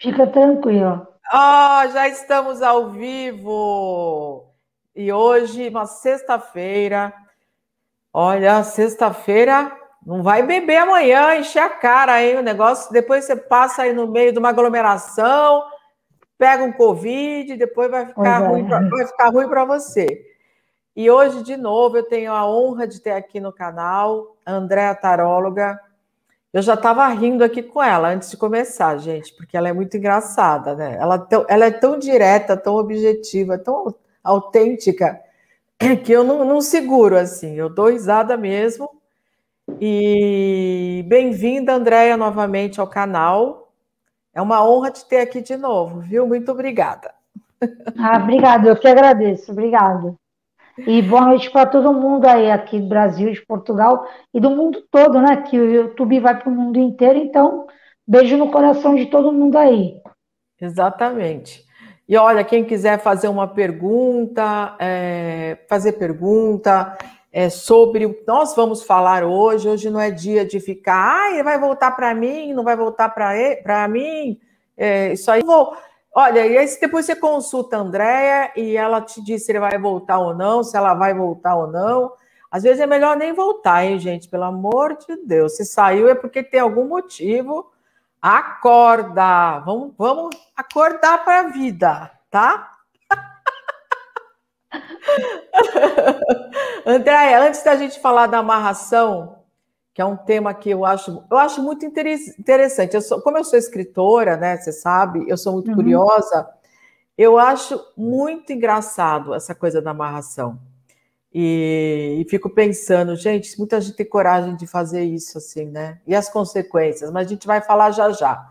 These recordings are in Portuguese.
Fica tranquilo. Ah, já estamos ao vivo. E hoje, uma sexta-feira. Olha, sexta-feira não vai beber amanhã, encher a cara aí o negócio. Depois você passa aí no meio de uma aglomeração, pega um Covid, depois vai ficar, ruim, pra, vai ficar ruim para você. E hoje, de novo, eu tenho a honra de ter aqui no canal Andréa Taróloga. Eu já estava rindo aqui com ela antes de começar, gente, porque ela é muito engraçada, né? Ela, ela é tão direta, tão objetiva, tão autêntica, que eu não, não seguro assim. Eu dou risada mesmo e bem-vinda, Andréia, novamente ao canal. É uma honra te ter aqui de novo, viu? Muito obrigada. Ah, obrigada, eu que agradeço, obrigada. E boa noite para todo mundo aí, aqui do Brasil, de Portugal e do mundo todo, né? Que o YouTube vai para o mundo inteiro, então beijo no coração de todo mundo aí. Exatamente. E olha, quem quiser fazer uma pergunta, é, fazer pergunta, é, sobre o que nós vamos falar hoje. Hoje não é dia de ficar, ele vai voltar para mim, não vai voltar para mim. É, isso aí. Vou, olha, e aí depois você consulta a Andréia e ela te diz se ele vai voltar ou não, se ela vai voltar ou não. Às vezes é melhor nem voltar, hein, gente? Pelo amor de Deus. Se saiu é porque tem algum motivo. Acorda! Vamos, vamos acordar para a vida, tá? Andréia, antes da gente falar da amarração, que é um tema que eu acho, eu acho muito interessante. Eu sou, como eu sou escritora, né? Você sabe, eu sou muito uhum. curiosa. Eu acho muito engraçado essa coisa da amarração. E, e, fico pensando, gente, muita gente tem coragem de fazer isso assim, né? E as consequências, mas a gente vai falar já já.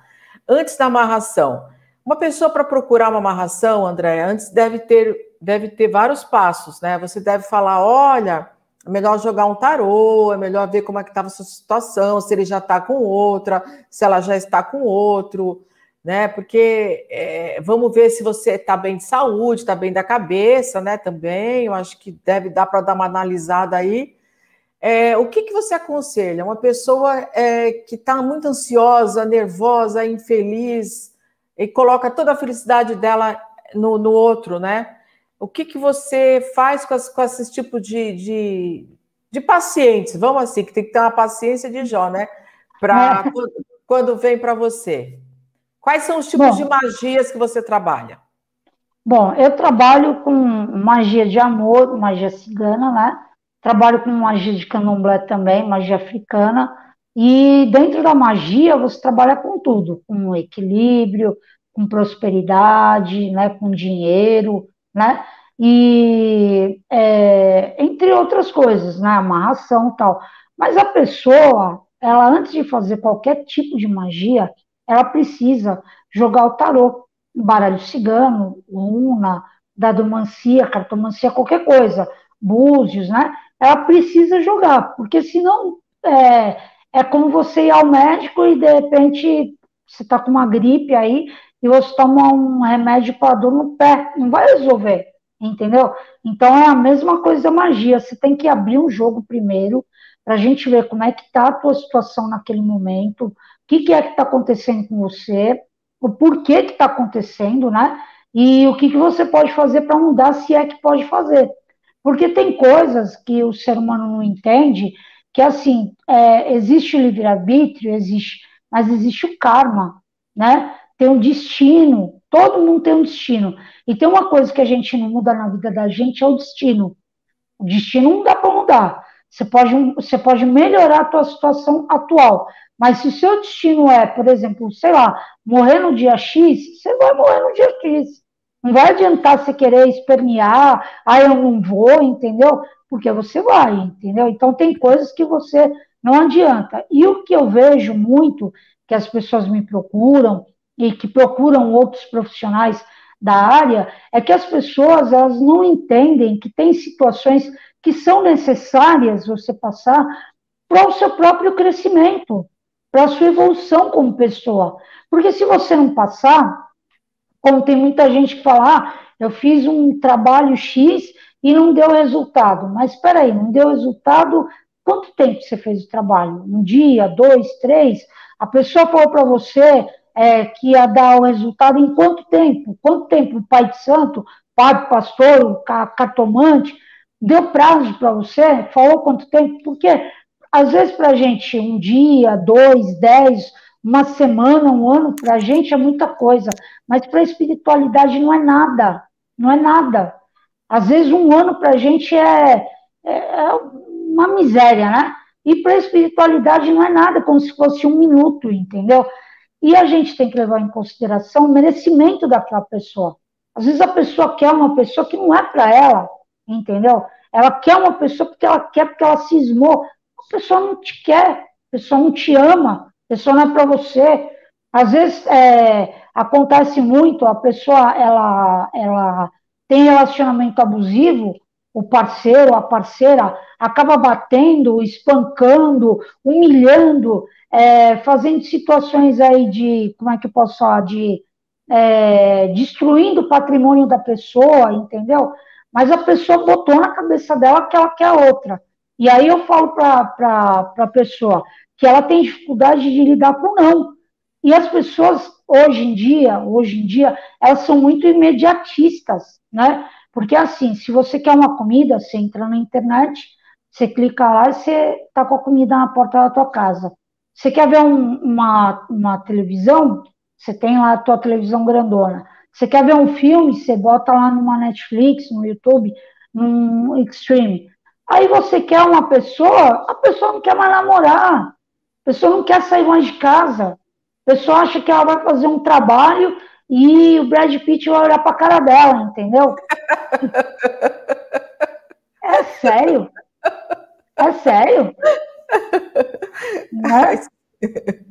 Antes da amarração, uma pessoa para procurar uma amarração, André, antes deve ter deve ter vários passos, né? Você deve falar, olha, é melhor jogar um tarô, é melhor ver como é que estava a sua situação, se ele já está com outra, se ela já está com outro, né? Porque é, vamos ver se você está bem de saúde, está bem da cabeça, né? Também, eu acho que deve dar para dar uma analisada aí. É, o que, que você aconselha? Uma pessoa é, que está muito ansiosa, nervosa, infeliz, e coloca toda a felicidade dela no, no outro, né? O que, que você faz com, as, com esse tipo de, de, de, pacientes? Vamos assim, que tem que ter uma paciência de Jó, né? Para é. quando, quando, vem para você. Quais são os tipos Bom, de magias que você trabalha? Bom, eu trabalho com magia de amor, magia cigana, né? Trabalho com magia de candomblé também, magia africana. E dentro da magia você trabalha com tudo, com equilíbrio, com prosperidade, né, com dinheiro, né? E é, entre outras coisas, né? Amarração tal. Mas a pessoa, ela antes de fazer qualquer tipo de magia, ela precisa jogar o tarô, baralho cigano, runa, dadomancia, cartomancia, qualquer coisa, búzios, né? Ela precisa jogar, porque senão é, é como você ir ao médico e de repente você está com uma gripe aí e você toma um remédio para dor no pé, não vai resolver, entendeu? Então é a mesma coisa da magia, você tem que abrir um jogo primeiro, para a gente ver como é que está a tua situação naquele momento, o que, que é que está acontecendo com você, o porquê que está acontecendo, né? E o que, que você pode fazer para mudar, se é que pode fazer. Porque tem coisas que o ser humano não entende, que assim, é, existe o livre-arbítrio, existe, mas existe o karma, né? Tem um destino, todo mundo tem um destino. E tem uma coisa que a gente não muda na vida da gente, é o destino. O destino não dá para mudar. Você pode, você pode melhorar a tua situação atual, mas se o seu destino é, por exemplo, sei lá, morrer no dia X, você vai morrer no dia X. Não vai adiantar você querer espernear, ah, eu não vou, entendeu? Porque você vai, entendeu? Então tem coisas que você não adianta. E o que eu vejo muito, que as pessoas me procuram, e que procuram outros profissionais da área, é que as pessoas elas não entendem que tem situações que são necessárias você passar para o seu próprio crescimento, para a sua evolução como pessoa. Porque se você não passar, como tem muita gente que fala, ah, eu fiz um trabalho X e não deu resultado. Mas espera aí, não deu resultado? Quanto tempo você fez o trabalho? Um dia, dois, três? A pessoa falou para você, é, que ia dar o resultado em quanto tempo? Quanto tempo o pai de santo, padre, pastor, o cartomante, deu prazo para você? Falou quanto tempo? Porque às vezes para a gente um dia, dois, dez, uma semana, um ano, para a gente é muita coisa, mas para a espiritualidade não é nada, não é nada. Às vezes um ano para a gente é, é, é uma miséria, né? E para a espiritualidade não é nada, como se fosse um minuto, entendeu? E a gente tem que levar em consideração o merecimento daquela pessoa. Às vezes a pessoa quer uma pessoa que não é para ela, entendeu? Ela quer uma pessoa porque ela quer, porque ela cismou. A pessoa não te quer, a pessoa não te ama, a pessoa não é para você. Às vezes é, acontece muito, a pessoa ela, ela tem relacionamento abusivo, o parceiro, a parceira, acaba batendo, espancando, humilhando, é, fazendo situações aí de, como é que eu posso falar, de é, destruindo o patrimônio da pessoa, entendeu? Mas a pessoa botou na cabeça dela que ela quer outra. E aí eu falo para a pessoa que ela tem dificuldade de lidar com não. E as pessoas, hoje em dia, hoje em dia, elas são muito imediatistas, né? Porque assim, se você quer uma comida, você entra na internet, você clica lá e você tá com a comida na porta da tua casa. Você quer ver um, uma, uma televisão? Você tem lá a tua televisão grandona. Você quer ver um filme? Você bota lá numa Netflix, no YouTube, num Extreme. Aí você quer uma pessoa, a pessoa não quer mais namorar. A pessoa não quer sair mais de casa. A pessoa acha que ela vai fazer um trabalho e o Brad Pitt vai olhar para a cara dela, entendeu? é sério. É sério. Né?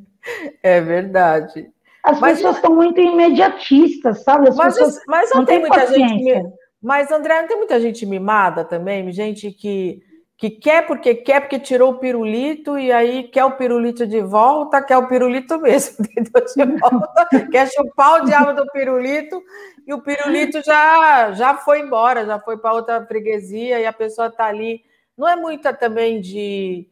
É verdade. As mas, pessoas estão muito imediatistas, sabe? As mas, pessoas mas não, não tem muita paciência. gente. Mas, André, não tem muita gente mimada também? Gente que que quer porque quer, porque tirou o pirulito e aí quer o pirulito de volta, quer o pirulito mesmo, De volta, quer chupar o diabo do pirulito e o pirulito já, já foi embora, já foi para outra freguesia e a pessoa está ali. Não é muita também de,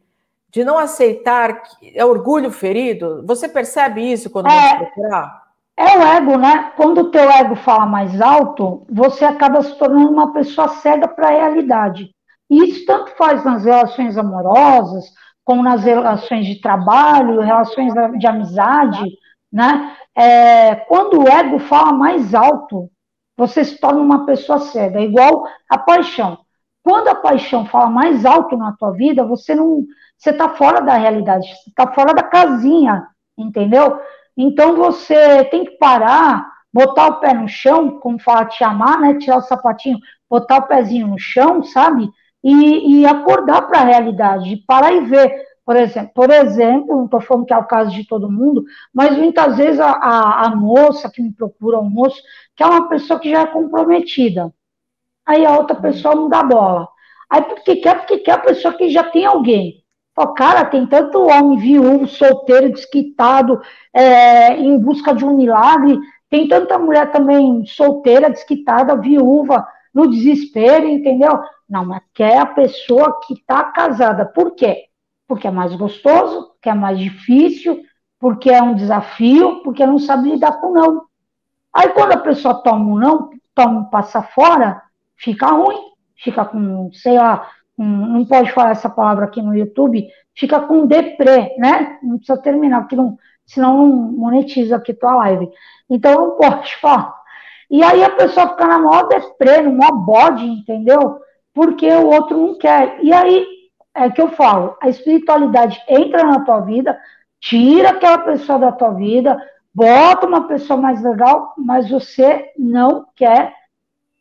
de não aceitar, que é orgulho ferido? Você percebe isso quando é, você procurar? É o ego, né? Quando o teu ego fala mais alto, você acaba se tornando uma pessoa cega para a realidade. E isso tanto faz nas relações amorosas, como nas relações de trabalho, relações de amizade, né? É, quando o ego fala mais alto, você se torna uma pessoa cega, igual a paixão. Quando a paixão fala mais alto na tua vida, você não, você está fora da realidade, você está fora da casinha, entendeu? Então você tem que parar, botar o pé no chão, como fala te amar, né? Tirar o sapatinho, botar o pezinho no chão, sabe? e, e acordar para a realidade, parar e ver. Por exemplo, por exemplo, não estou falando que é o caso de todo mundo, mas muitas vezes a, a, a moça que me procura, o moço, que é uma pessoa que já é comprometida. Aí a outra pessoa não dá bola. Aí porque quer, porque quer a pessoa que já tem alguém. Fala, cara, tem tanto homem viúvo, solteiro, desquitado, é, em busca de um milagre. Tem tanta mulher também solteira, desquitada, viúva, no desespero, entendeu? Não, mas quer a pessoa que está casada. Por quê? Porque é mais gostoso, porque é mais difícil, porque é um desafio, porque não sabe lidar com não. Aí quando a pessoa toma um não, toma um passa fora, fica ruim, fica com, sei lá, não pode falar essa palavra aqui no YouTube, fica com deprê, né? Não precisa terminar, porque não, senão não monetiza aqui tua live. Então não pode falar. E aí a pessoa fica na maior deprê, no maior bode, entendeu? porque o outro não quer. E aí é que eu falo, a espiritualidade entra na tua vida, tira aquela pessoa da tua vida, bota uma pessoa mais legal, mas você não quer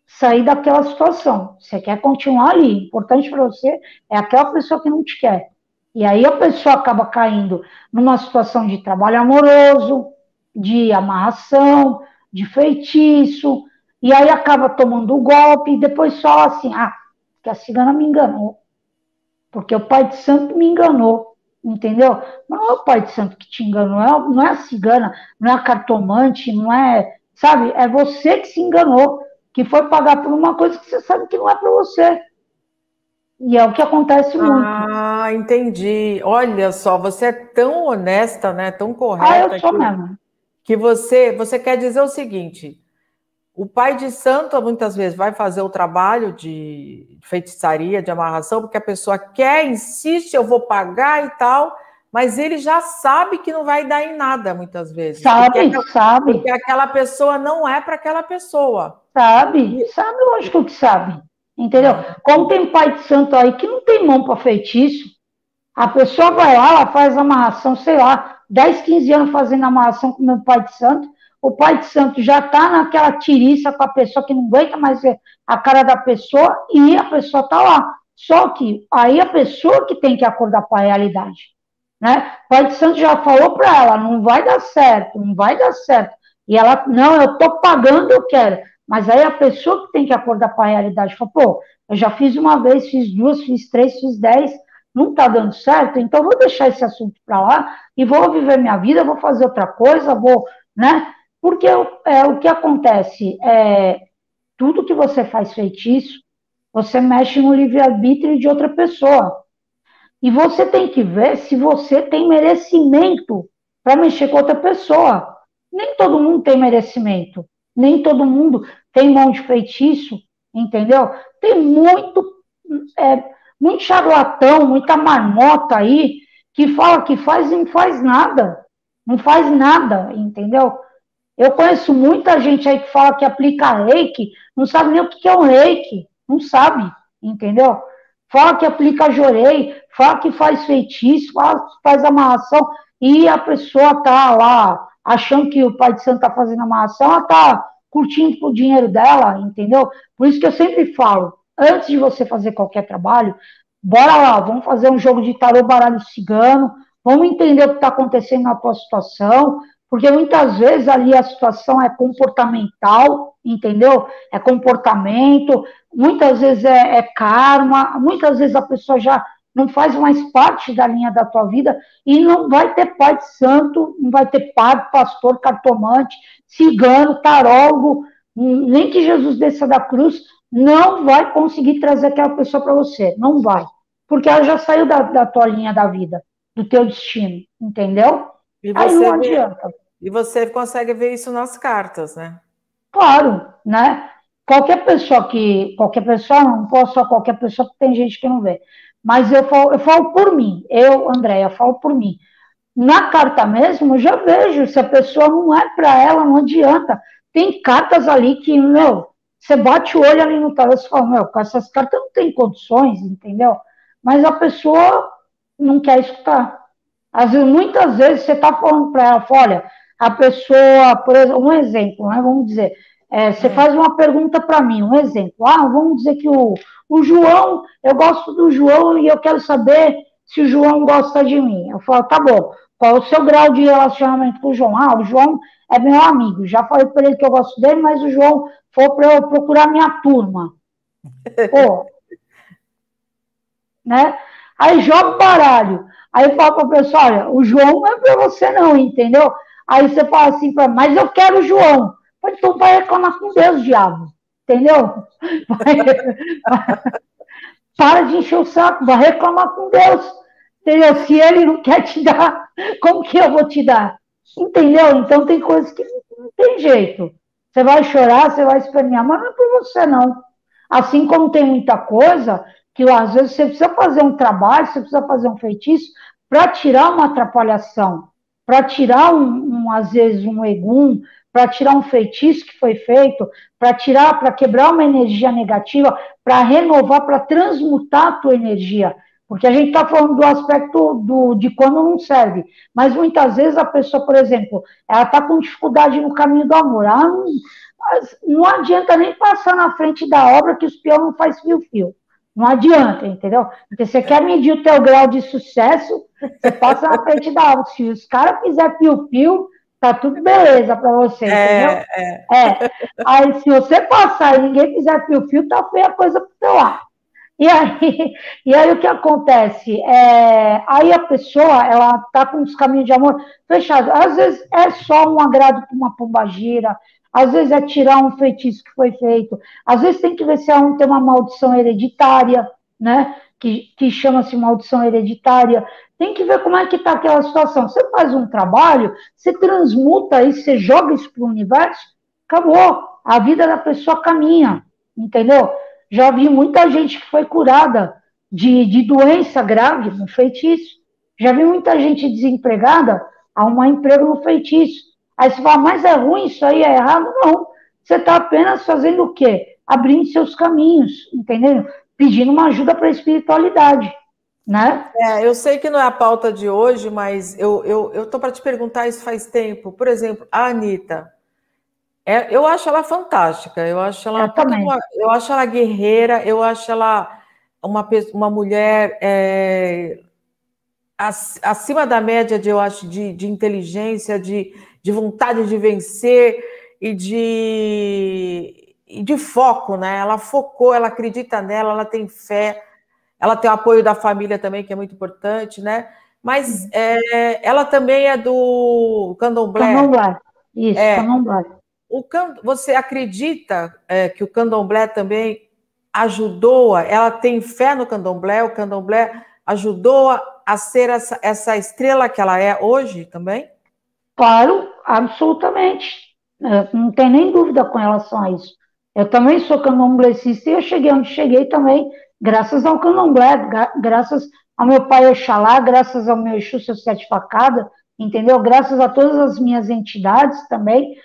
sair daquela situação. Você quer continuar ali. Importante para você é aquela pessoa que não te quer. E aí a pessoa acaba caindo numa situação de trabalho amoroso, de amarração, de feitiço, e aí acaba tomando o golpe, e depois só assim, ah, que a cigana me enganou. Porque o pai de santo me enganou, entendeu? Mas não é o pai de santo que te enganou, é não é a cigana, não é a cartomante, não é, sabe? É você que se enganou, que foi pagar por uma coisa que você sabe que não é para você. E é o que acontece muito. Ah, entendi. Olha só, você é tão honesta, né? Tão correta. Ah, eu sou que, mesmo. que você, você quer dizer o seguinte: o pai de santo muitas vezes vai fazer o trabalho de feitiçaria, de amarração, porque a pessoa quer, insiste, eu vou pagar e tal, mas ele já sabe que não vai dar em nada muitas vezes. Sabe, porque, sabe. Porque aquela pessoa não é para aquela pessoa. Sabe, sabe, lógico que sabe. Entendeu? Como tem pai de santo aí que não tem mão para feitiço, a pessoa vai lá, ela faz amarração, sei lá, 10, 15 anos fazendo amarração com meu pai de santo, o pai de santo já está naquela tiriça com a pessoa que não aguenta mais ver a cara da pessoa e a pessoa está lá. Só que aí a pessoa que tem que acordar para a realidade. Né? O pai de santo já falou para ela, não vai dar certo, não vai dar certo. E ela, não, eu estou pagando, eu quero. Mas aí a pessoa que tem que acordar para a realidade fala, pô, eu já fiz uma vez, fiz duas, fiz três, fiz dez, não está dando certo, então vou deixar esse assunto para lá e vou viver minha vida, vou fazer outra coisa, vou, né? Porque é, o que acontece é tudo que você faz feitiço, você mexe no livre-arbítrio de outra pessoa. E você tem que ver se você tem merecimento para mexer com outra pessoa. Nem todo mundo tem merecimento. Nem todo mundo tem mão de feitiço, entendeu? Tem muito, é, muito charlatão, muita marmota aí que fala que faz e não faz nada. Não faz nada, entendeu? Eu conheço muita gente aí que fala que aplica reiki, não sabe nem o que é um reiki, não sabe, entendeu? Fala que aplica jorei, fala que faz feitiço, fala que faz amarração, e a pessoa tá lá achando que o pai de santo tá fazendo amarração, ela tá curtindo com o dinheiro dela, entendeu? Por isso que eu sempre falo, antes de você fazer qualquer trabalho, bora lá, vamos fazer um jogo de tarô baralho cigano, vamos entender o que está acontecendo na tua situação, porque muitas vezes ali a situação é comportamental, entendeu? É comportamento, muitas vezes é, é karma, muitas vezes a pessoa já não faz mais parte da linha da tua vida e não vai ter pai de santo, não vai ter padre, pastor, cartomante, cigano, tarólogo, nem que Jesus desça da cruz, não vai conseguir trazer aquela pessoa para você, não vai, porque ela já saiu da, da tua linha da vida, do teu destino, entendeu? E você, Aí não adianta. e você consegue ver isso nas cartas, né? Claro, né? Qualquer pessoa que. Qualquer pessoa, não posso só qualquer pessoa, porque tem gente que não vê. Mas eu falo, eu falo por mim, eu, Andréia, falo por mim. Na carta mesmo, eu já vejo, se a pessoa não é para ela, não adianta. Tem cartas ali que, meu, você bate o olho ali no tarô e fala, meu, com essas cartas não tem condições, entendeu? Mas a pessoa não quer escutar. Às vezes, muitas vezes você está falando para ela, olha, a pessoa, por exemplo, um exemplo, né, vamos dizer, é, você é. faz uma pergunta para mim, um exemplo, ah, vamos dizer que o, o João, eu gosto do João e eu quero saber se o João gosta de mim. Eu falo, tá bom, qual é o seu grau de relacionamento com o João? Ah, o João é meu amigo, já falei para ele que eu gosto dele, mas o João foi para eu procurar minha turma. Pô, né? Aí joga o baralho. Aí fala para a pessoa, olha, o João não é para você não, entendeu? Aí você fala assim, mas eu quero o João. Então vai reclamar com Deus, diabo. Entendeu? Vai, vai, para de encher o saco, vai reclamar com Deus. Entendeu? Se ele não quer te dar, como que eu vou te dar? Entendeu? Então tem coisas que não tem jeito. Você vai chorar, você vai espernear, mas não é por você, não. Assim como tem muita coisa que às vezes você precisa fazer um trabalho, você precisa fazer um feitiço para tirar uma atrapalhação, para tirar um, um, às vezes um egum, para tirar um feitiço que foi feito, para tirar, para quebrar uma energia negativa, para renovar, para transmutar a tua energia. Porque a gente está falando do aspecto do, de quando não serve. Mas muitas vezes a pessoa, por exemplo, ela está com dificuldade no caminho do amor. Ela não, não adianta nem passar na frente da obra que os peão não faz fio-fio. Não adianta, entendeu? Porque você quer medir o teu grau de sucesso, você passa na frente da aula. Se os caras fizerem pio-pio, tá tudo beleza para você, é, entendeu? É. é. Aí, se você passar e ninguém fizer pio-fio, tá feia a coisa pro teu lado. E aí, e aí o que acontece? É, aí a pessoa, ela tá com os caminhos de amor fechados. Às vezes é só um agrado para uma pombagira, às vezes é tirar um feitiço que foi feito, às vezes tem que ver se é um, tem uma maldição hereditária, né? Que, que chama-se maldição hereditária. Tem que ver como é que está aquela situação. Você faz um trabalho, você transmuta isso, você joga isso para o universo, acabou. A vida da pessoa caminha, entendeu? Já vi muita gente que foi curada de, de doença grave no feitiço. Já vi muita gente desempregada arrumar emprego no feitiço. Aí você fala, mas é ruim, isso aí é errado? Não. Você está apenas fazendo o quê? Abrindo seus caminhos, entendeu? Pedindo uma ajuda para a espiritualidade. Né? É, eu sei que não é a pauta de hoje, mas eu estou eu, eu para te perguntar isso faz tempo. Por exemplo, a Anitta. É, eu acho ela fantástica, eu acho ela, eu, uma, eu acho ela guerreira, eu acho ela uma, uma mulher é, acima da média, de, eu acho, de, de inteligência, de, de vontade de vencer e de, e de foco, né? Ela focou, ela acredita nela, ela tem fé, ela tem o apoio da família também, que é muito importante, né? Mas é, ela também é do candomblé. Candomblé, isso, é, candomblé. O can, você acredita é, que o candomblé também ajudou, ela tem fé no candomblé, o candomblé ajudou a, a ser essa, essa estrela que ela é hoje também? Claro, absolutamente. Não tem nem dúvida com relação a isso. Eu também sou candomblessista e eu cheguei onde cheguei também, graças ao candomblé, graças ao meu pai Oxalá, graças ao meu Exu Seu Sete Facada, entendeu? Graças a todas as minhas entidades também.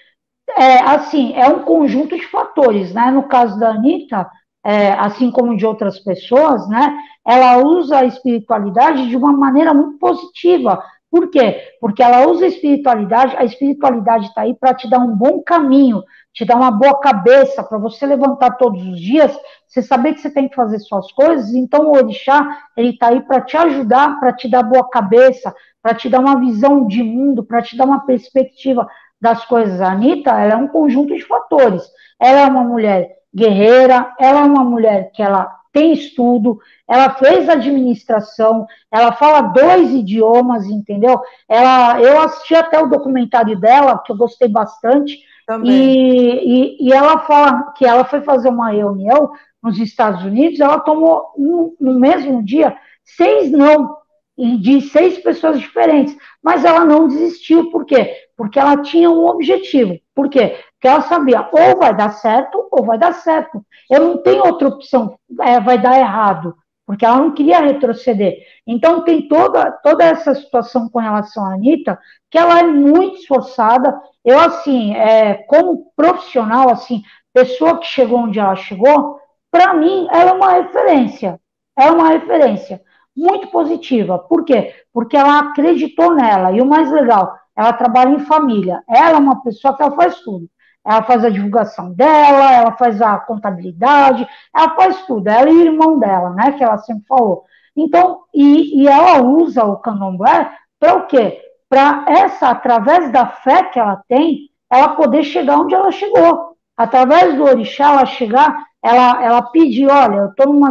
É, assim, é um conjunto de fatores, né? No caso da Anitta, é, assim como de outras pessoas, né? Ela usa a espiritualidade de uma maneira muito positiva, por quê? Porque ela usa a espiritualidade, a espiritualidade está aí para te dar um bom caminho, te dar uma boa cabeça, para você levantar todos os dias, você saber que você tem que fazer suas coisas, então o orixá, ele está aí para te ajudar, para te dar boa cabeça, para te dar uma visão de mundo, para te dar uma perspectiva das coisas. A Anitta, ela é um conjunto de fatores. Ela é uma mulher guerreira, ela é uma mulher que ela tem estudo, ela fez administração, ela fala dois idiomas, entendeu? Ela, eu assisti até o documentário dela, que eu gostei bastante, e, e, e, ela fala que ela foi fazer uma reunião nos Estados Unidos, ela tomou no, no mesmo dia seis não de seis pessoas diferentes, mas ela não desistiu, por quê? Porque ela tinha um objetivo, por quê? Ela sabia, ou vai dar certo, ou vai dar certo, eu não tenho outra opção, é, vai dar errado, porque ela não queria retroceder. Então tem toda, toda essa situação com relação à Anitta, que ela é muito esforçada, eu assim, é, como profissional, assim, pessoa que chegou onde ela chegou, para mim, ela é uma referência, é uma referência, muito positiva. Por quê? Porque ela acreditou nela. E o mais legal, ela trabalha em família. Ela é uma pessoa que ela faz tudo. Ela faz a divulgação dela, ela faz a contabilidade, ela faz tudo. Ela e o irmão dela, né? Que ela sempre falou. Então, e, e ela usa o candomblé para o quê? Para essa, através da fé que ela tem, ela poder chegar onde ela chegou. Através do orixá, ela chegar, ela, ela pedir, olha, eu estou numa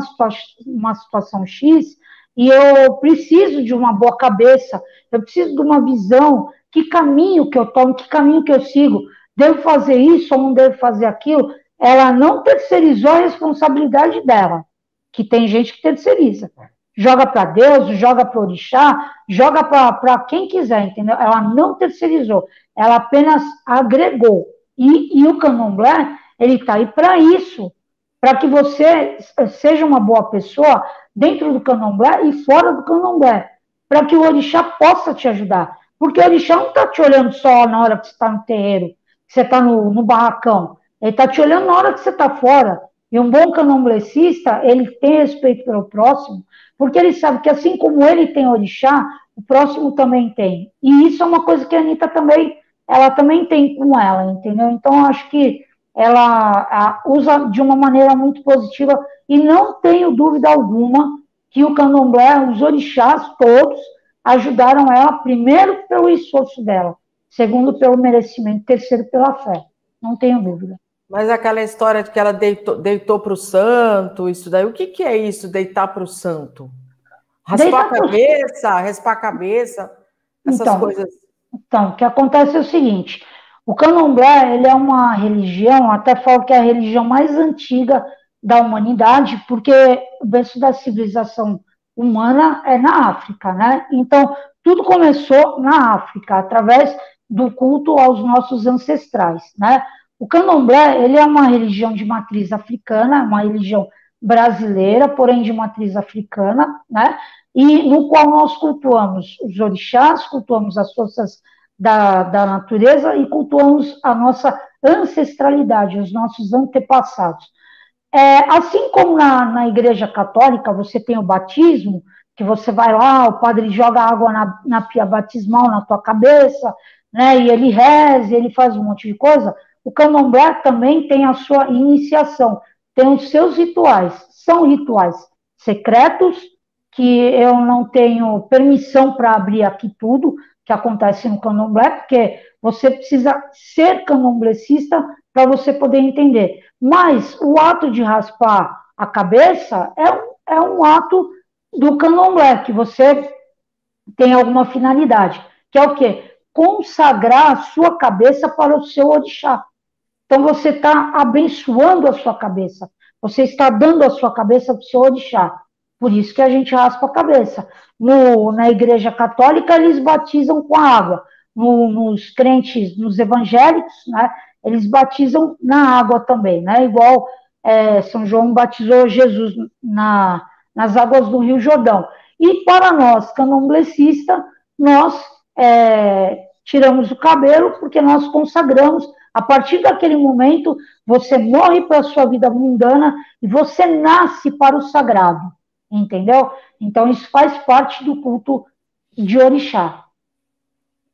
uma situação X, e eu preciso de uma boa cabeça, eu preciso de uma visão, que caminho que eu tomo, que caminho que eu sigo, devo fazer isso ou não devo fazer aquilo, ela não terceirizou a responsabilidade dela, que tem gente que terceiriza. Joga para Deus, joga para orixá, joga para quem quiser, entendeu? Ela não terceirizou, ela apenas agregou. E, e o candomblé, ele está aí para isso, para que você seja uma boa pessoa dentro do candomblé e fora do candomblé, para que o orixá possa te ajudar. Porque o orixá não está te olhando só na hora que você está no terreiro, você está no, no barracão. Ele está te olhando na hora que você está fora. E um bom candomblessista, ele tem respeito pelo próximo, porque ele sabe que assim como ele tem orixá, o próximo também tem. E isso é uma coisa que a Anitta também, ela também tem com ela, entendeu? Então, acho que ela usa de uma maneira muito positiva e não tenho dúvida alguma que o candomblé, os orixás todos, ajudaram ela, primeiro pelo esforço dela, segundo pelo merecimento, terceiro pela fé. Não tenho dúvida. Mas aquela história de que ela deitou, deitou para o santo, isso daí, o que, que é isso, deitar para o santo? Raspar a cabeça, pro... raspar a cabeça, essas então, coisas. Então, o que acontece é o seguinte: o candomblé ele é uma religião, até falo que é a religião mais antiga da humanidade, porque o berço da civilização humana é na África, né? Então, tudo começou na África, através do culto aos nossos ancestrais, né? O candomblé, ele é uma religião de matriz africana, uma religião brasileira, porém de matriz africana, né? E no qual nós cultuamos os orixás, cultuamos as forças da, da natureza e cultuamos a nossa ancestralidade, os nossos antepassados. É, assim como na, na igreja católica você tem o batismo, que você vai lá, o padre joga água na, na pia batismal na tua cabeça, né, e ele reza, ele faz um monte de coisa, o candomblé também tem a sua iniciação, tem os seus rituais, são rituais secretos, que eu não tenho permissão para abrir aqui tudo que acontece no candomblé, porque você precisa ser candomblecista para você poder entender. Mas o ato de raspar a cabeça é um, é um ato do candomblé, que você tem alguma finalidade, que é o quê? Consagrar a sua cabeça para o seu orixá. Então você está abençoando a sua cabeça, você está dando a sua cabeça para o seu orixá. Por isso que a gente raspa a cabeça. No, na igreja católica, eles batizam com água. No, nos crentes, nos evangélicos, né, eles batizam na água também, né? Igual é, São João batizou Jesus na, nas águas do Rio Jordão. E para nós, candomblecistas, nós é, tiramos o cabelo porque nós consagramos. A partir daquele momento, você morre para a sua vida mundana e você nasce para o sagrado, entendeu? Então, isso faz parte do culto de orixá.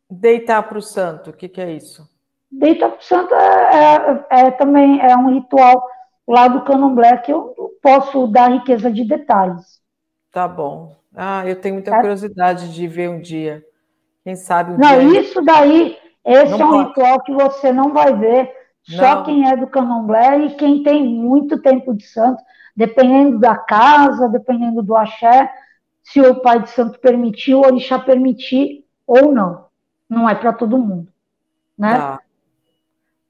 Deitar para o santo, o que, que é isso? Deita para o santo é, é, é, também é um ritual lá do candomblé que eu posso dar riqueza de detalhes. Tá bom. Ah, eu tenho muita curiosidade de ver um dia. Quem sabe um não, dia. isso daí, esse não é um pode. ritual que você não vai ver. Só não. quem é do candomblé e quem tem muito tempo de santo, dependendo da casa, dependendo do axé, se o pai de santo permitir, o orixá permitir ou não. Não é para todo mundo. Né? Tá.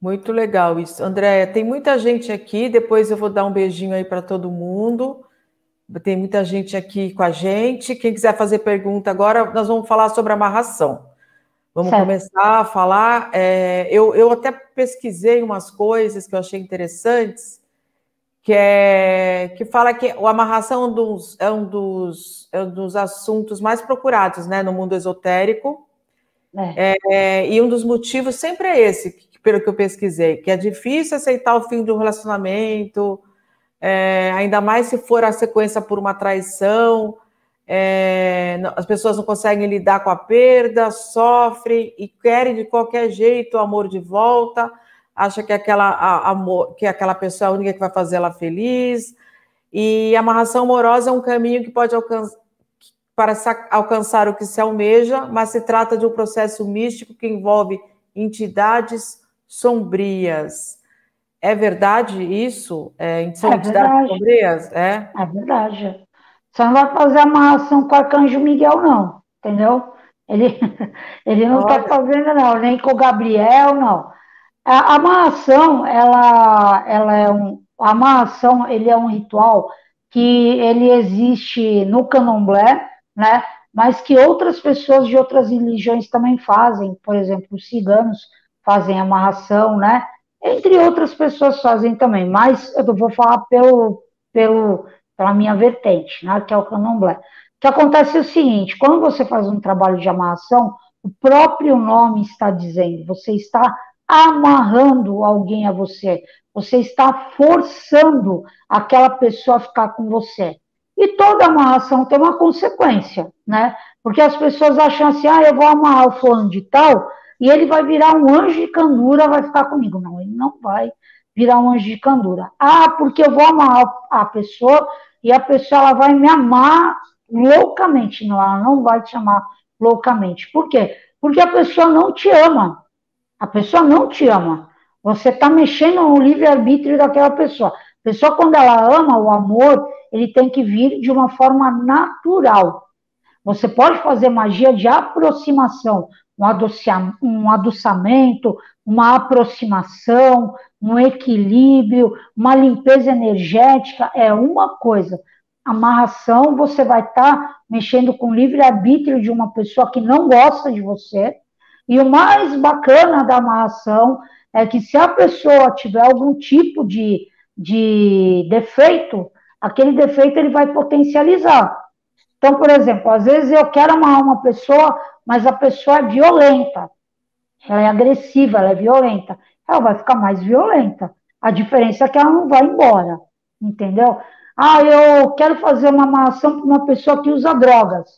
Muito legal isso. Andréia, tem muita gente aqui, depois eu vou dar um beijinho aí para todo mundo. Tem muita gente aqui com a gente. Quem quiser fazer pergunta agora, nós vamos falar sobre amarração. Vamos certo. começar a falar. É, eu, eu até pesquisei umas coisas que eu achei interessantes, que é que fala que a amarração é um dos, é um dos, é um dos assuntos mais procurados né, no mundo esotérico. É. É, e um dos motivos sempre é esse, pelo que eu pesquisei, que é difícil aceitar o fim de um relacionamento, é, ainda mais se for a sequência por uma traição, é, as pessoas não conseguem lidar com a perda, sofrem e querem de qualquer jeito o amor de volta, acha que aquela, a, amor, que aquela pessoa é a única que vai fazer ela feliz, e a amarração amorosa é um caminho que pode alcançar para alcançar o que se almeja, mas se trata de um processo místico que envolve entidades sombrias. É verdade isso? É, são é verdade. É? é verdade. Você não vai fazer amarração com o arcanjo Miguel, não, entendeu? Ele, ele não está fazendo, não, nem com o Gabriel, não. A amarração, ela, ela é um. A amarração, ele é um ritual que ele existe no candomblé, né? Mas que outras pessoas de outras religiões também fazem, por exemplo, os ciganos fazem amarração, né? Entre outras pessoas fazem também, mas eu vou falar pelo, pelo, pela minha vertente, né, que é o candomblé. O que acontece é o seguinte, quando você faz um trabalho de amarração, o próprio nome está dizendo, você está amarrando alguém a você, você está forçando aquela pessoa a ficar com você. E toda amarração tem uma consequência, né? Porque as pessoas acham assim, ah, eu vou amarrar o fulano de tal, e ele vai virar um anjo de candura, vai ficar comigo. Não, ele não vai virar um anjo de candura. Ah, porque eu vou amar a pessoa e a pessoa ela vai me amar loucamente. Não, ela não vai te amar loucamente. Por quê? Porque a pessoa não te ama. A pessoa não te ama. Você está mexendo no livre-arbítrio daquela pessoa. A pessoa, quando ela ama, o amor, ele tem que vir de uma forma natural. Você pode fazer magia de aproximação, um adoçamento, uma aproximação, um equilíbrio, uma limpeza energética, é uma coisa. Amarração, você vai estar tá mexendo com o livre-arbítrio de uma pessoa que não gosta de você. E o mais bacana da amarração é que se a pessoa tiver algum tipo de, de defeito, aquele defeito ele vai potencializar. Então, por exemplo, às vezes eu quero amarrar uma pessoa, mas a pessoa é violenta, ela é agressiva, ela é violenta, ela vai ficar mais violenta. A diferença é que ela não vai embora, entendeu? Ah, eu quero fazer uma amarração para uma pessoa que usa drogas.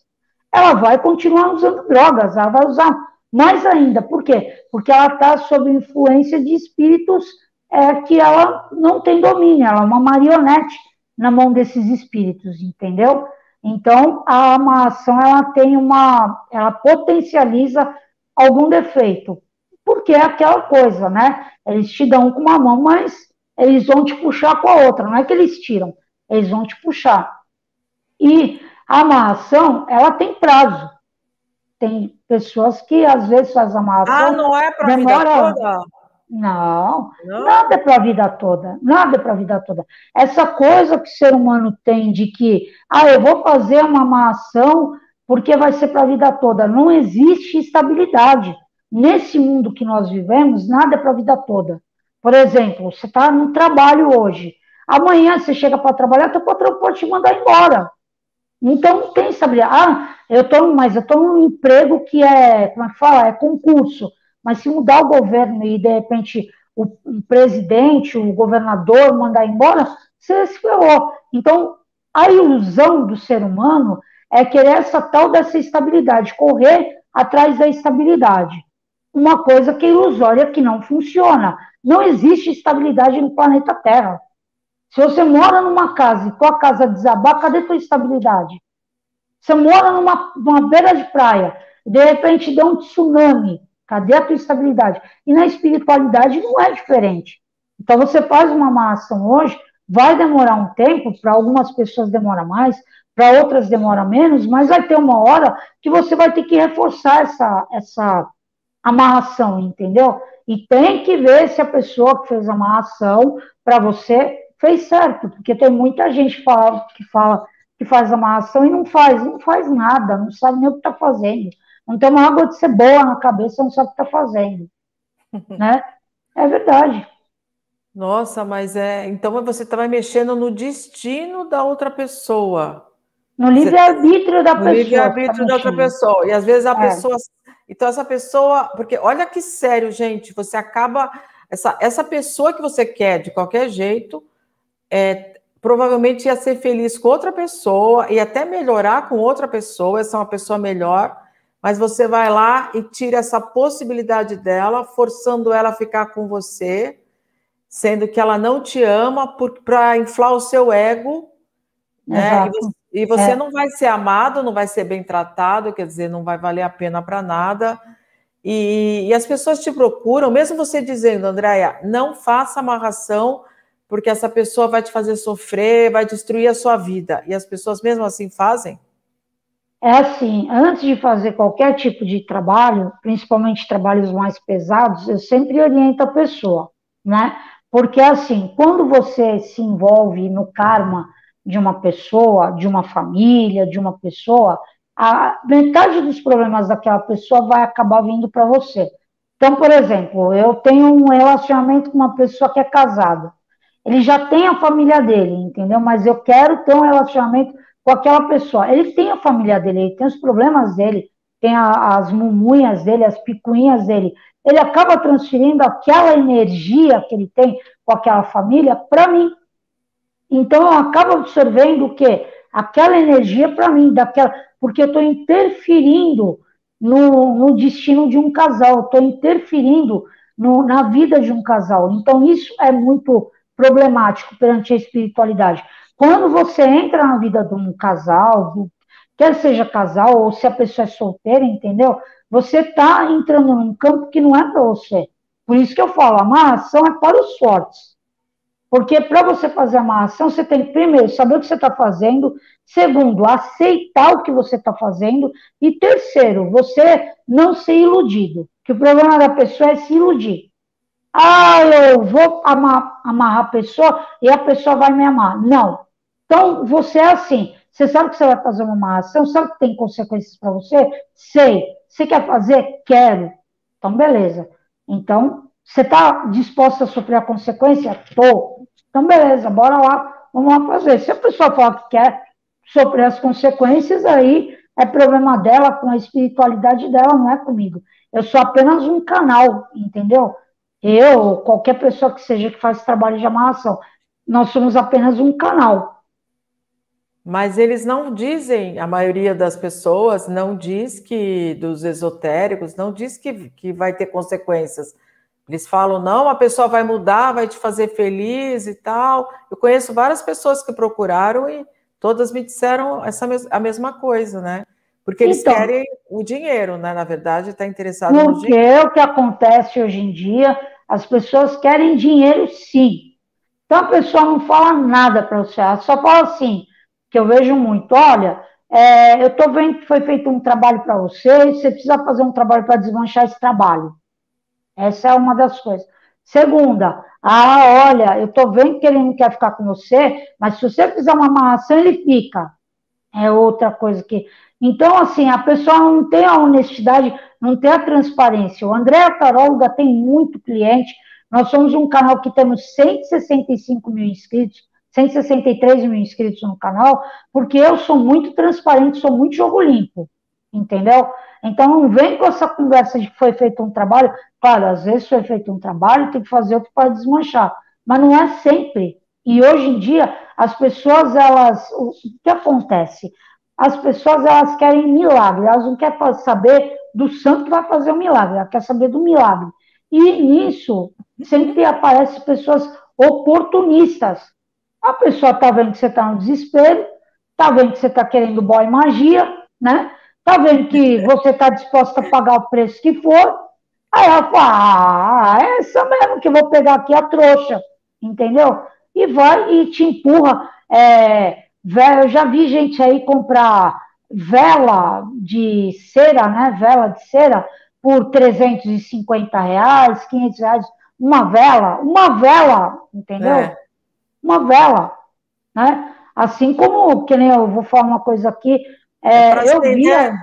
Ela vai continuar usando drogas, ela vai usar mais ainda. Por quê? Porque ela está sob influência de espíritos é, que ela não tem domínio, ela é uma marionete na mão desses espíritos, entendeu? Então, a amarração, ela tem uma, ela potencializa algum defeito, porque é aquela coisa, né? Eles te dão com uma mão, mas eles vão te puxar com a outra, não é que eles tiram, eles vão te puxar. E a amarração, ela tem prazo. Tem pessoas que às vezes fazem amarração. Ah, não é para demora... toda? Não, não, nada é para a vida toda, nada é para a vida toda. Essa coisa que o ser humano tem de que, ah, eu vou fazer uma má ação porque vai ser para a vida toda. Não existe estabilidade. Nesse mundo que nós vivemos, nada é para a vida toda. Por exemplo, você está no trabalho hoje. Amanhã você chega para trabalhar, teu patrão pode te mandar embora. Então não tem estabilidade. Ah, eu estou, mas eu estou num emprego que é, como é que fala? É concurso. Mas se mudar o governo e, de repente, o, presidente, o governador mandar embora, você se ferrou. Então, a ilusão do ser humano é querer essa tal dessa estabilidade, correr atrás da estabilidade. Uma coisa que é ilusória, que não funciona. Não existe estabilidade no planeta Terra. Se você mora numa casa e tua casa desabar, cadê tua estabilidade? Você mora numa, numa beira de praia, de repente deu um tsunami, Cadê a tua estabilidade? E na espiritualidade não é diferente. Então você faz uma má ação hoje, vai demorar um tempo, para algumas pessoas demora mais, para outras demora menos, mas vai ter uma hora que você vai ter que reforçar essa, essa amarração, entendeu? E tem que ver se a pessoa que fez a amarração para você fez certo, porque tem muita gente fala, que fala que faz amarração e não faz, não faz nada, não sabe nem o que está fazendo. Não tem uma água de cebola na cabeça, não sabe o que está fazendo. né? É verdade. Nossa, mas é. Então você estava mexendo no destino da outra pessoa. No livre-arbítrio da no pessoa. No livre-arbítrio da outra pessoa. E às vezes a é. pessoa. Então, essa pessoa. Porque olha que sério, gente. Você acaba. Essa, essa pessoa que você quer de qualquer jeito, é, provavelmente ia ser feliz com outra pessoa e até melhorar com outra pessoa, essa é uma pessoa melhor mas você vai lá e tira essa possibilidade dela, forçando ela a ficar com você, sendo que ela não te ama para inflar o seu ego, né? E você, é. não vai ser amado, não vai ser bem tratado, quer dizer, não vai valer a pena para nada. E, e, as pessoas te procuram, mesmo você dizendo, Andréia, não faça amarração, porque essa pessoa vai te fazer sofrer, vai destruir a sua vida. E as pessoas mesmo assim fazem? É assim, antes de fazer qualquer tipo de trabalho, principalmente trabalhos mais pesados, eu sempre oriento a pessoa, né? Porque assim, quando você se envolve no karma de uma pessoa, de uma família, de uma pessoa, a metade dos problemas daquela pessoa vai acabar vindo para você. Então, por exemplo, eu tenho um relacionamento com uma pessoa que é casada. Ele já tem a família dele, entendeu? Mas eu quero ter um relacionamento com aquela pessoa. Ele tem a família dele, ele tem os problemas dele, tem a, as mumunhas dele, as picuinhas dele. Ele acaba transferindo aquela energia que ele tem com aquela família para mim. Então eu acabo absorvendo o quê? Aquela energia para mim, daquela, porque eu estou interferindo no, no, destino de um casal, estou interferindo no, na vida de um casal. Então isso é muito problemático perante a espiritualidade. Quando você entra na vida de um casal, quer seja casal ou se a pessoa é solteira, entendeu? Você está entrando num campo que não é para você. Por isso que eu falo, a amarração é para os fortes. Porque para você fazer a amarração, você tem que, primeiro, saber o que você está fazendo, segundo, aceitar o que você está fazendo, e terceiro, você não ser iludido. Que o problema da pessoa é se iludir. Ah, eu vou amar, amarrar a pessoa e a pessoa vai me amar. Não. Então, você é assim. Você sabe que você vai fazer uma amarração, sabe que tem consequências para você? Sei. Você quer fazer? Quero. Então, beleza. Então, você está disposta a sofrer a consequência? Tô. Então, beleza, bora lá, vamos lá fazer. Se a pessoa fala que quer sofrer as consequências, aí é problema dela, com a espiritualidade dela, não é comigo. Eu sou apenas um canal, entendeu? Eu, qualquer pessoa que seja que faz trabalho de amarração, nós somos apenas um canal. Mas eles não dizem, a maioria das pessoas não diz que, dos esotéricos, não diz que, que vai ter consequências. Eles falam, não, a pessoa vai mudar, vai te fazer feliz e tal. Eu conheço várias pessoas que procuraram e todas me disseram essa, a mesma coisa, né? Porque eles então, querem o dinheiro, né? Na verdade, está interessado no dinheiro. Porque é o que acontece hoje em dia, as pessoas querem dinheiro sim. Então a pessoa não fala nada para você, ela só fala assim, que eu vejo muito, olha, é, eu estou vendo que foi feito um trabalho para você, você precisa fazer um trabalho para desmanchar esse trabalho. Essa é uma das coisas. Segunda, ah, olha, eu estou vendo que ele não quer ficar com você, mas se você fizer uma amarração, ele fica. É outra coisa que. Então, assim, a pessoa não tem a honestidade, não tem a transparência. O André Taróloga tem muito cliente. Nós somos um canal que temos 165 mil inscritos, 163 mil inscritos no canal, porque eu sou muito transparente, sou muito jogo limpo, entendeu? Então não vem com essa conversa de que foi feito um trabalho. Claro, às vezes foi feito um trabalho, tem que fazer outro para desmanchar. Mas não é sempre. E hoje em dia, as pessoas, elas. O que acontece? As pessoas, elas querem milagre, elas não querem saber do santo que vai fazer o milagre, elas querem saber do milagre. E nisso, sempre aparecem pessoas oportunistas. A pessoa está vendo que você está no desespero, está vendo que você está querendo boa magia, né? Tá vendo que você está disposta a pagar o preço que for? Aí ela fala, ah, é essa mesmo que eu vou pegar aqui a trouxa, entendeu? E vai e te empurra. É, eu já vi gente aí comprar vela de cera, né? Vela de cera por 350 reais, 500 reais. Uma vela, uma vela, entendeu? É. Uma vela, né? Assim como, que nem eu vou falar uma coisa aqui, é, é eu via.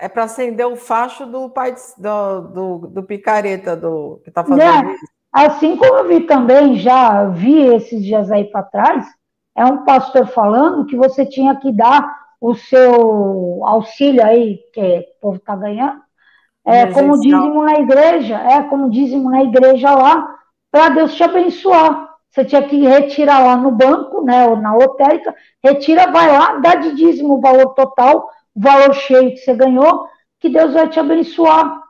É para acender o facho do pai do, do, do picareta do que está fazendo é, isso. Assim como eu vi também, já vi esses dias aí para trás, é um pastor falando que você tinha que dar o seu auxílio aí, que o povo está ganhando, é, como dízimo na igreja, é como dízimo na igreja lá, para Deus te abençoar. Você tinha que retirar lá no banco, né, ou na lotérica, retira, vai lá, dá de dízimo o valor total, o valor cheio que você ganhou, que Deus vai te abençoar.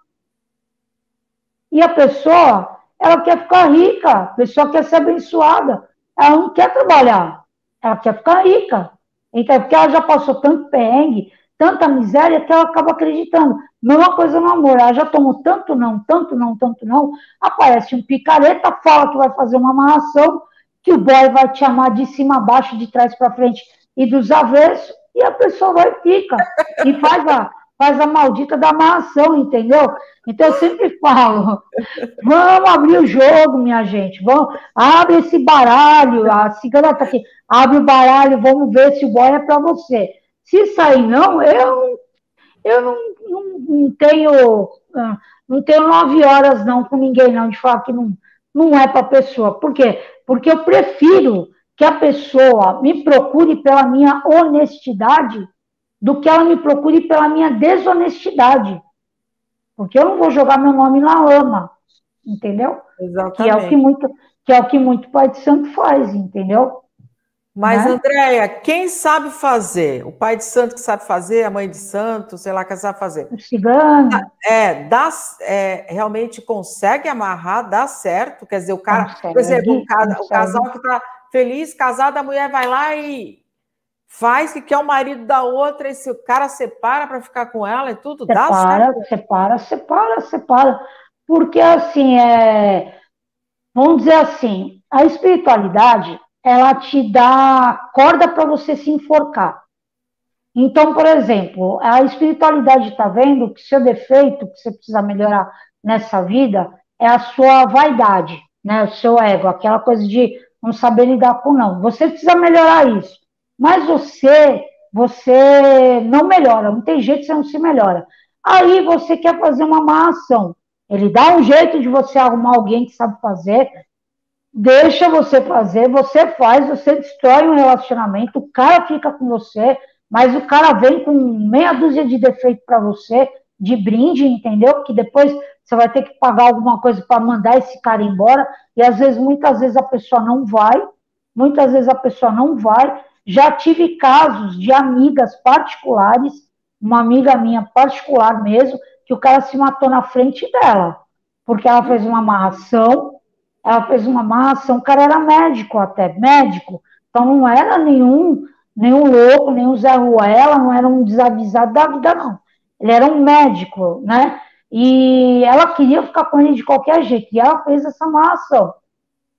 E a pessoa, ela quer ficar rica, a pessoa quer ser abençoada, ela não quer trabalhar, ela quer ficar rica. Então, porque ela já passou tanto perrengue, tanta miséria, que ela acaba acreditando. Mesma coisa no amor, ela já tomou tanto não, tanto não, tanto não, aparece um picareta, fala que vai fazer uma amarração, que o boy vai te amar de cima a baixo, de trás para frente e dos avessos, e a pessoa vai e fica, e faz a, faz a maldita da amarração, entendeu? Então eu sempre falo, vamos abrir o jogo, minha gente, vamos, abre esse baralho, a cigana tá aqui, abre o baralho, vamos ver se o boy é para você. Se sair não, eu eu não, não, não, tenho ah, não tenho nove horas não com ninguém não de falar que não, não é para a pessoa. Por quê? Porque eu prefiro que a pessoa me procure pela minha honestidade do que ela me procure pela minha desonestidade. Porque eu não vou jogar meu nome na lama, entendeu? Exatamente. Que é o que muito, que é o que muito pai de santo faz, entendeu? Mas, né? Andréia, quem sabe fazer? O pai de santo que sabe fazer, a mãe de santo, sei lá, que sabe fazer. O cigano. É, dá, é, realmente consegue amarrar, dá certo. Quer dizer, o cara, consegue, por exemplo, o, casa, o casal que está feliz, casado, a mulher vai lá e faz que quer o marido da outra, e se o cara separa para ficar com ela e tudo, separa, dá certo. Separa, separa, separa. Porque assim, é vamos dizer assim, a espiritualidade, ela te dá corda para você se enforcar. Então, por exemplo, a espiritualidade está vendo que seu defeito que você precisa melhorar nessa vida é a sua vaidade, né? O seu ego, aquela coisa de não saber lidar com não. Você precisa melhorar isso. Mas você, você não melhora, não tem jeito você não se melhora. Aí você quer fazer uma má ação. Ele dá um jeito de você arrumar alguém que sabe fazer, deixa você fazer, você faz, você destrói um relacionamento, o cara fica com você, mas o cara vem com meia dúzia de defeito para você, de brinde, entendeu? Que depois você vai ter que pagar alguma coisa para mandar esse cara embora, e às vezes, muitas vezes a pessoa não vai, muitas vezes a pessoa não vai. Já tive casos de amigas particulares, uma amiga minha particular mesmo, que o cara se matou na frente dela, porque ela fez uma amarração, ela fez uma amarração, o cara era médico até, médico, então não era nenhum, nenhum louco, nenhum Zé Ruela, não era um desavisado da vida, não. Ele era um médico, né? E ela queria ficar com ele de qualquer jeito, e ela fez essa amarração.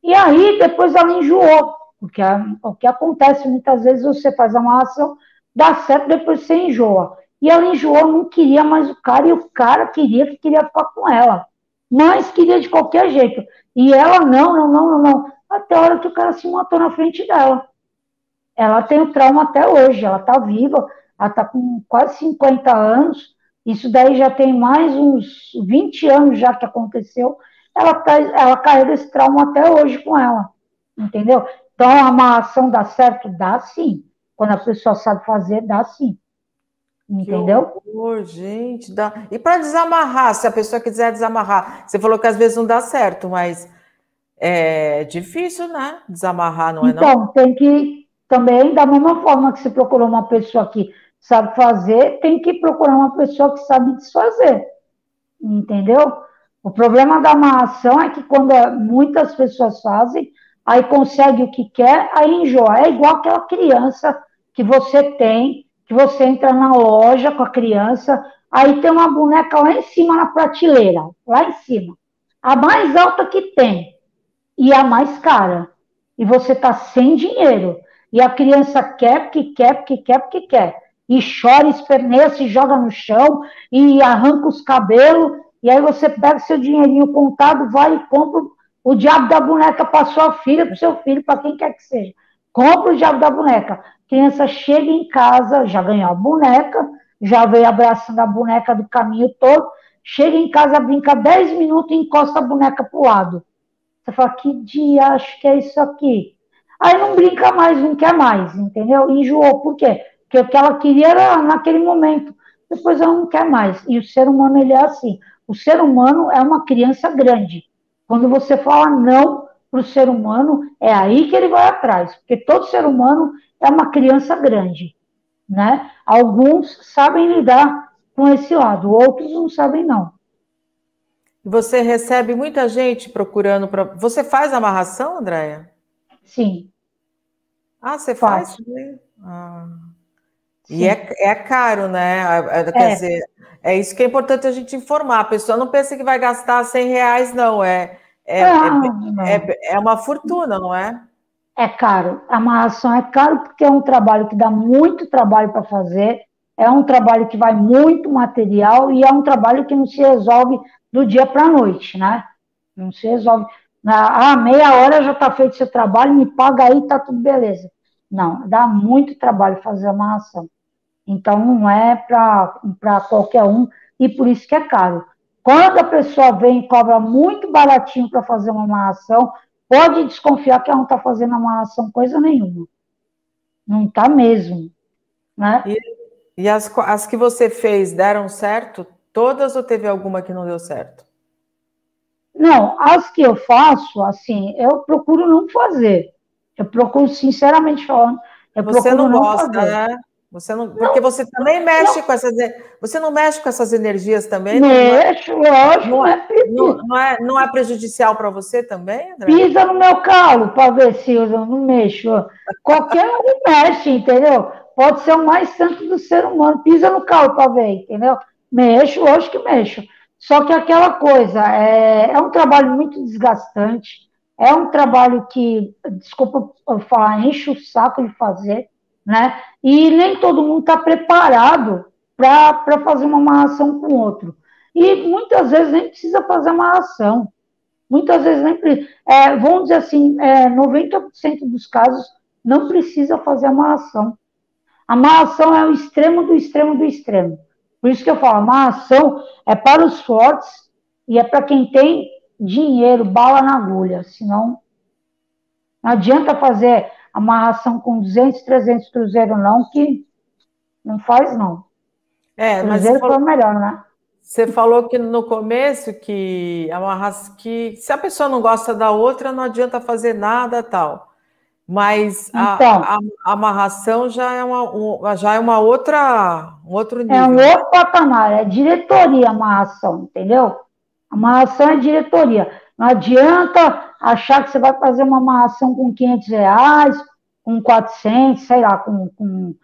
E aí, depois ela enjoou, porque o que acontece muitas vezes, você faz a amarração, dá certo, depois você enjoa. E ela enjoou, não queria mais o cara, e o cara queria que queria ficar com ela. Mas queria de qualquer jeito. E ela, não, não, não, não, não. Até a hora que o cara se matou na frente dela. Ela tem o trauma até hoje, ela tá viva, ela tá com quase 50 anos, isso daí já tem mais uns 20 anos já que aconteceu. Ela, tá, ela carrega esse trauma até hoje com ela. Entendeu? Então, a amarração dá certo? Dá sim. Quando a pessoa sabe fazer, dá sim. Entendeu? Horror, gente, dá. E para desamarrar, se a pessoa quiser desamarrar, você falou que às vezes não dá certo, mas é difícil, né? Desamarrar, não é? Então, não? tem que também, da mesma forma que você procurou uma pessoa que sabe fazer, tem que procurar uma pessoa que sabe desfazer. Entendeu? O problema da amarração é que quando muitas pessoas fazem, aí consegue o que quer, aí enjoa. É igual aquela criança que você tem, que você entra na loja com a criança, aí tem uma boneca lá em cima na prateleira, lá em cima. A mais alta que tem e a mais cara. E você tá sem dinheiro. E a criança quer, porque quer, porque quer, porque quer e chora, esperneia, se joga no chão e arranca os cabelos, e aí você pega seu dinheirinho contado, vai e compra o diabo da boneca para sua filha, para seu filho, para quem quer que seja. Compra o diabo da boneca. Criança chega em casa, já ganhou a boneca, já veio abraçando a boneca do caminho todo, chega em casa, brinca 10 minutos e encosta a boneca para o lado. Você fala, que dia acho que é isso aqui? Aí não brinca mais, não quer mais, entendeu? Enjoou. Por quê? Porque o que ela queria era naquele momento. Depois ela não quer mais. E o ser humano, ele é assim. O ser humano é uma criança grande. Quando você fala não para o ser humano, é aí que ele vai atrás. Porque todo ser humano é uma criança grande. Né? Alguns sabem lidar com esse lado, outros não sabem não. Você recebe muita gente procurando para. Você faz amarração, Andréia? Sim. Ah, você faz? Ah. E é, é caro, né? Quer é. dizer, é isso que é importante a gente informar. A pessoa não pensa que vai gastar 100 reais, não. É, é, é, é, é uma fortuna, não é? É caro. A amarração é caro porque é um trabalho que dá muito trabalho para fazer, é um trabalho que vai muito material e é um trabalho que não se resolve do dia para a noite, né? Não se resolve. Ah, meia hora já está feito seu trabalho, me paga aí, tá tudo beleza. Não, dá muito trabalho fazer amarração. Então, não é para qualquer um, e por isso que é caro. Quando a pessoa vem e cobra muito baratinho para fazer uma amarração, pode desconfiar que ela não está fazendo amarração coisa nenhuma. Não está mesmo. Né? E, e as, as que você fez deram certo? Todas ou teve alguma que não deu certo? Não, as que eu faço, assim, eu procuro não fazer. Eu procuro, sinceramente falando, eu você não, não gosta, fazer. né? Você não, porque não, você também mexe não. com essas. Você não mexe com essas energias também? Mexo, não, lógico. Não é, não, é, não é prejudicial para você também, André? Pisa no meu calo para ver se eu não mexo. Qualquer um mexe, entendeu? Pode ser o mais santo do ser humano. Pisa no calo para ver, entendeu? Mexo, lógico que mexo. Só que aquela coisa, é, é um trabalho muito desgastante, é um trabalho que, desculpa eu falar, enche o saco de fazer, né? E nem todo mundo está preparado para fazer uma amarração com outro. E muitas vezes nem precisa fazer amarração. Muitas vezes nem precisa. É, vamos dizer assim, é, 90% dos casos não precisa fazer amarração. Amarração é o extremo do extremo do extremo. Por isso que eu falo, amarração é para os fortes e é para quem tem dinheiro, bala na agulha. Senão, não adianta fazer amarração com 200, 300 cruzeiros não, que não faz não. É, mas cruzeiro falou, foi melhor, né? Você falou que no começo que amarração, que se a pessoa não gosta da outra, não adianta fazer nada tal. Mas então, a, a, a, amarração já é uma, um, já é uma outra, um outro nível. É um outro patamar, é diretoria a amarração, entendeu? Amarração é diretoria. Não adianta achar que você vai fazer uma amarração com 500 reais, com 400, sei lá, com, com,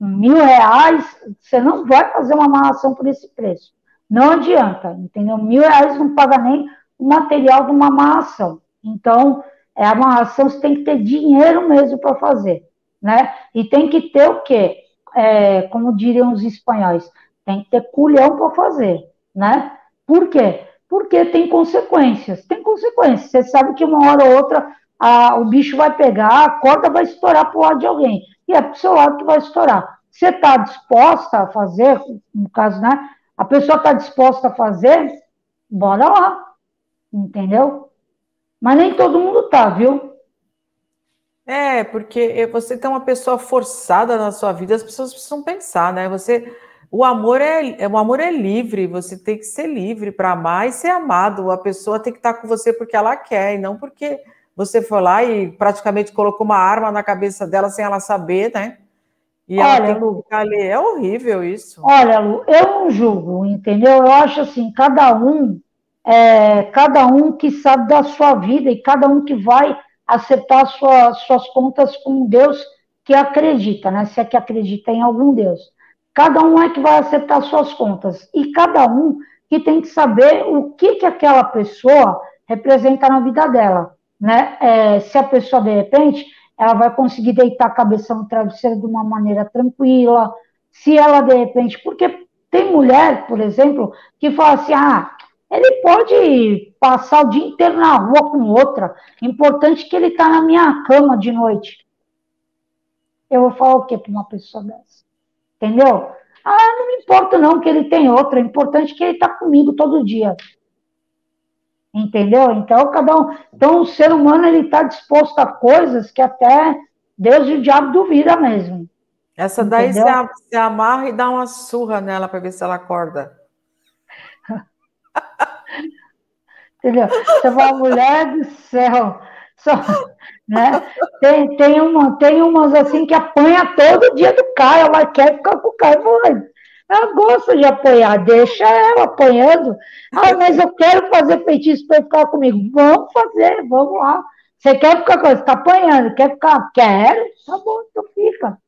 mil reais. Você não vai fazer uma amarração por esse preço. Não adianta, entendeu? Mil reais não paga nem o material de uma amarração. Então, é amarração, você tem que ter dinheiro mesmo para fazer, né? E tem que ter o quê? É, como diriam os espanhóis, tem que ter culhão para fazer, né? Por quê? Porque tem consequências. Tem consequências. Você sabe que uma hora ou outra a, o bicho vai pegar, a corda vai estourar para o lado de alguém. E é para o seu lado que vai estourar. Você está disposta a fazer, no caso, né? A pessoa está disposta a fazer, bora lá. Entendeu? Mas nem todo mundo tá, viu? É, porque você tem uma pessoa forçada na sua vida, as pessoas precisam pensar, né? Você o amor é, é, o amor é livre, você tem que ser livre para amar e ser amado. A pessoa tem que estar com você porque ela quer e não porque você foi lá e praticamente colocou uma arma na cabeça dela sem ela saber, né? E Olha, ela tem que Lu, ali. É horrível isso. Olha, Lu, eu não julgo, entendeu? Eu acho assim, cada um, é, cada um que sabe da sua vida e cada um que vai acertar sua, suas contas com Deus que acredita, né? Se é que acredita em algum Deus. Cada um é que vai acertar suas contas. E cada um que tem que saber o que, que aquela pessoa representa na vida dela. Né? É, se a pessoa, de repente, ela vai conseguir deitar a cabeça no travesseiro de uma maneira tranquila. Se ela, de repente, porque tem mulher, por exemplo, que fala assim: ah, ele pode passar o dia inteiro na rua com outra. Importante que ele está na minha cama de noite. Eu vou falar o que para uma pessoa dessa? Entendeu? Ah, não me importa não que ele tem outra, é importante que ele está comigo todo dia. Entendeu? Então, cada um. Então, o ser humano ele está disposto a coisas que até Deus e o diabo duvida mesmo. Essa daí você amarra e dá uma surra nela para ver se ela acorda. Entendeu? Você fala, mulher do céu. Só, né? Tem, tem, uma, tem umas assim que apanha todo dia do Caio, ela quer ficar com o Caio. Ela gosta de apanhar, deixa ela apanhando. Ah, mas eu quero fazer feitiço para ficar comigo. Vamos fazer, vamos lá. Você quer ficar com Está apanhando, quer ficar? Quero? Tá bom, então fica.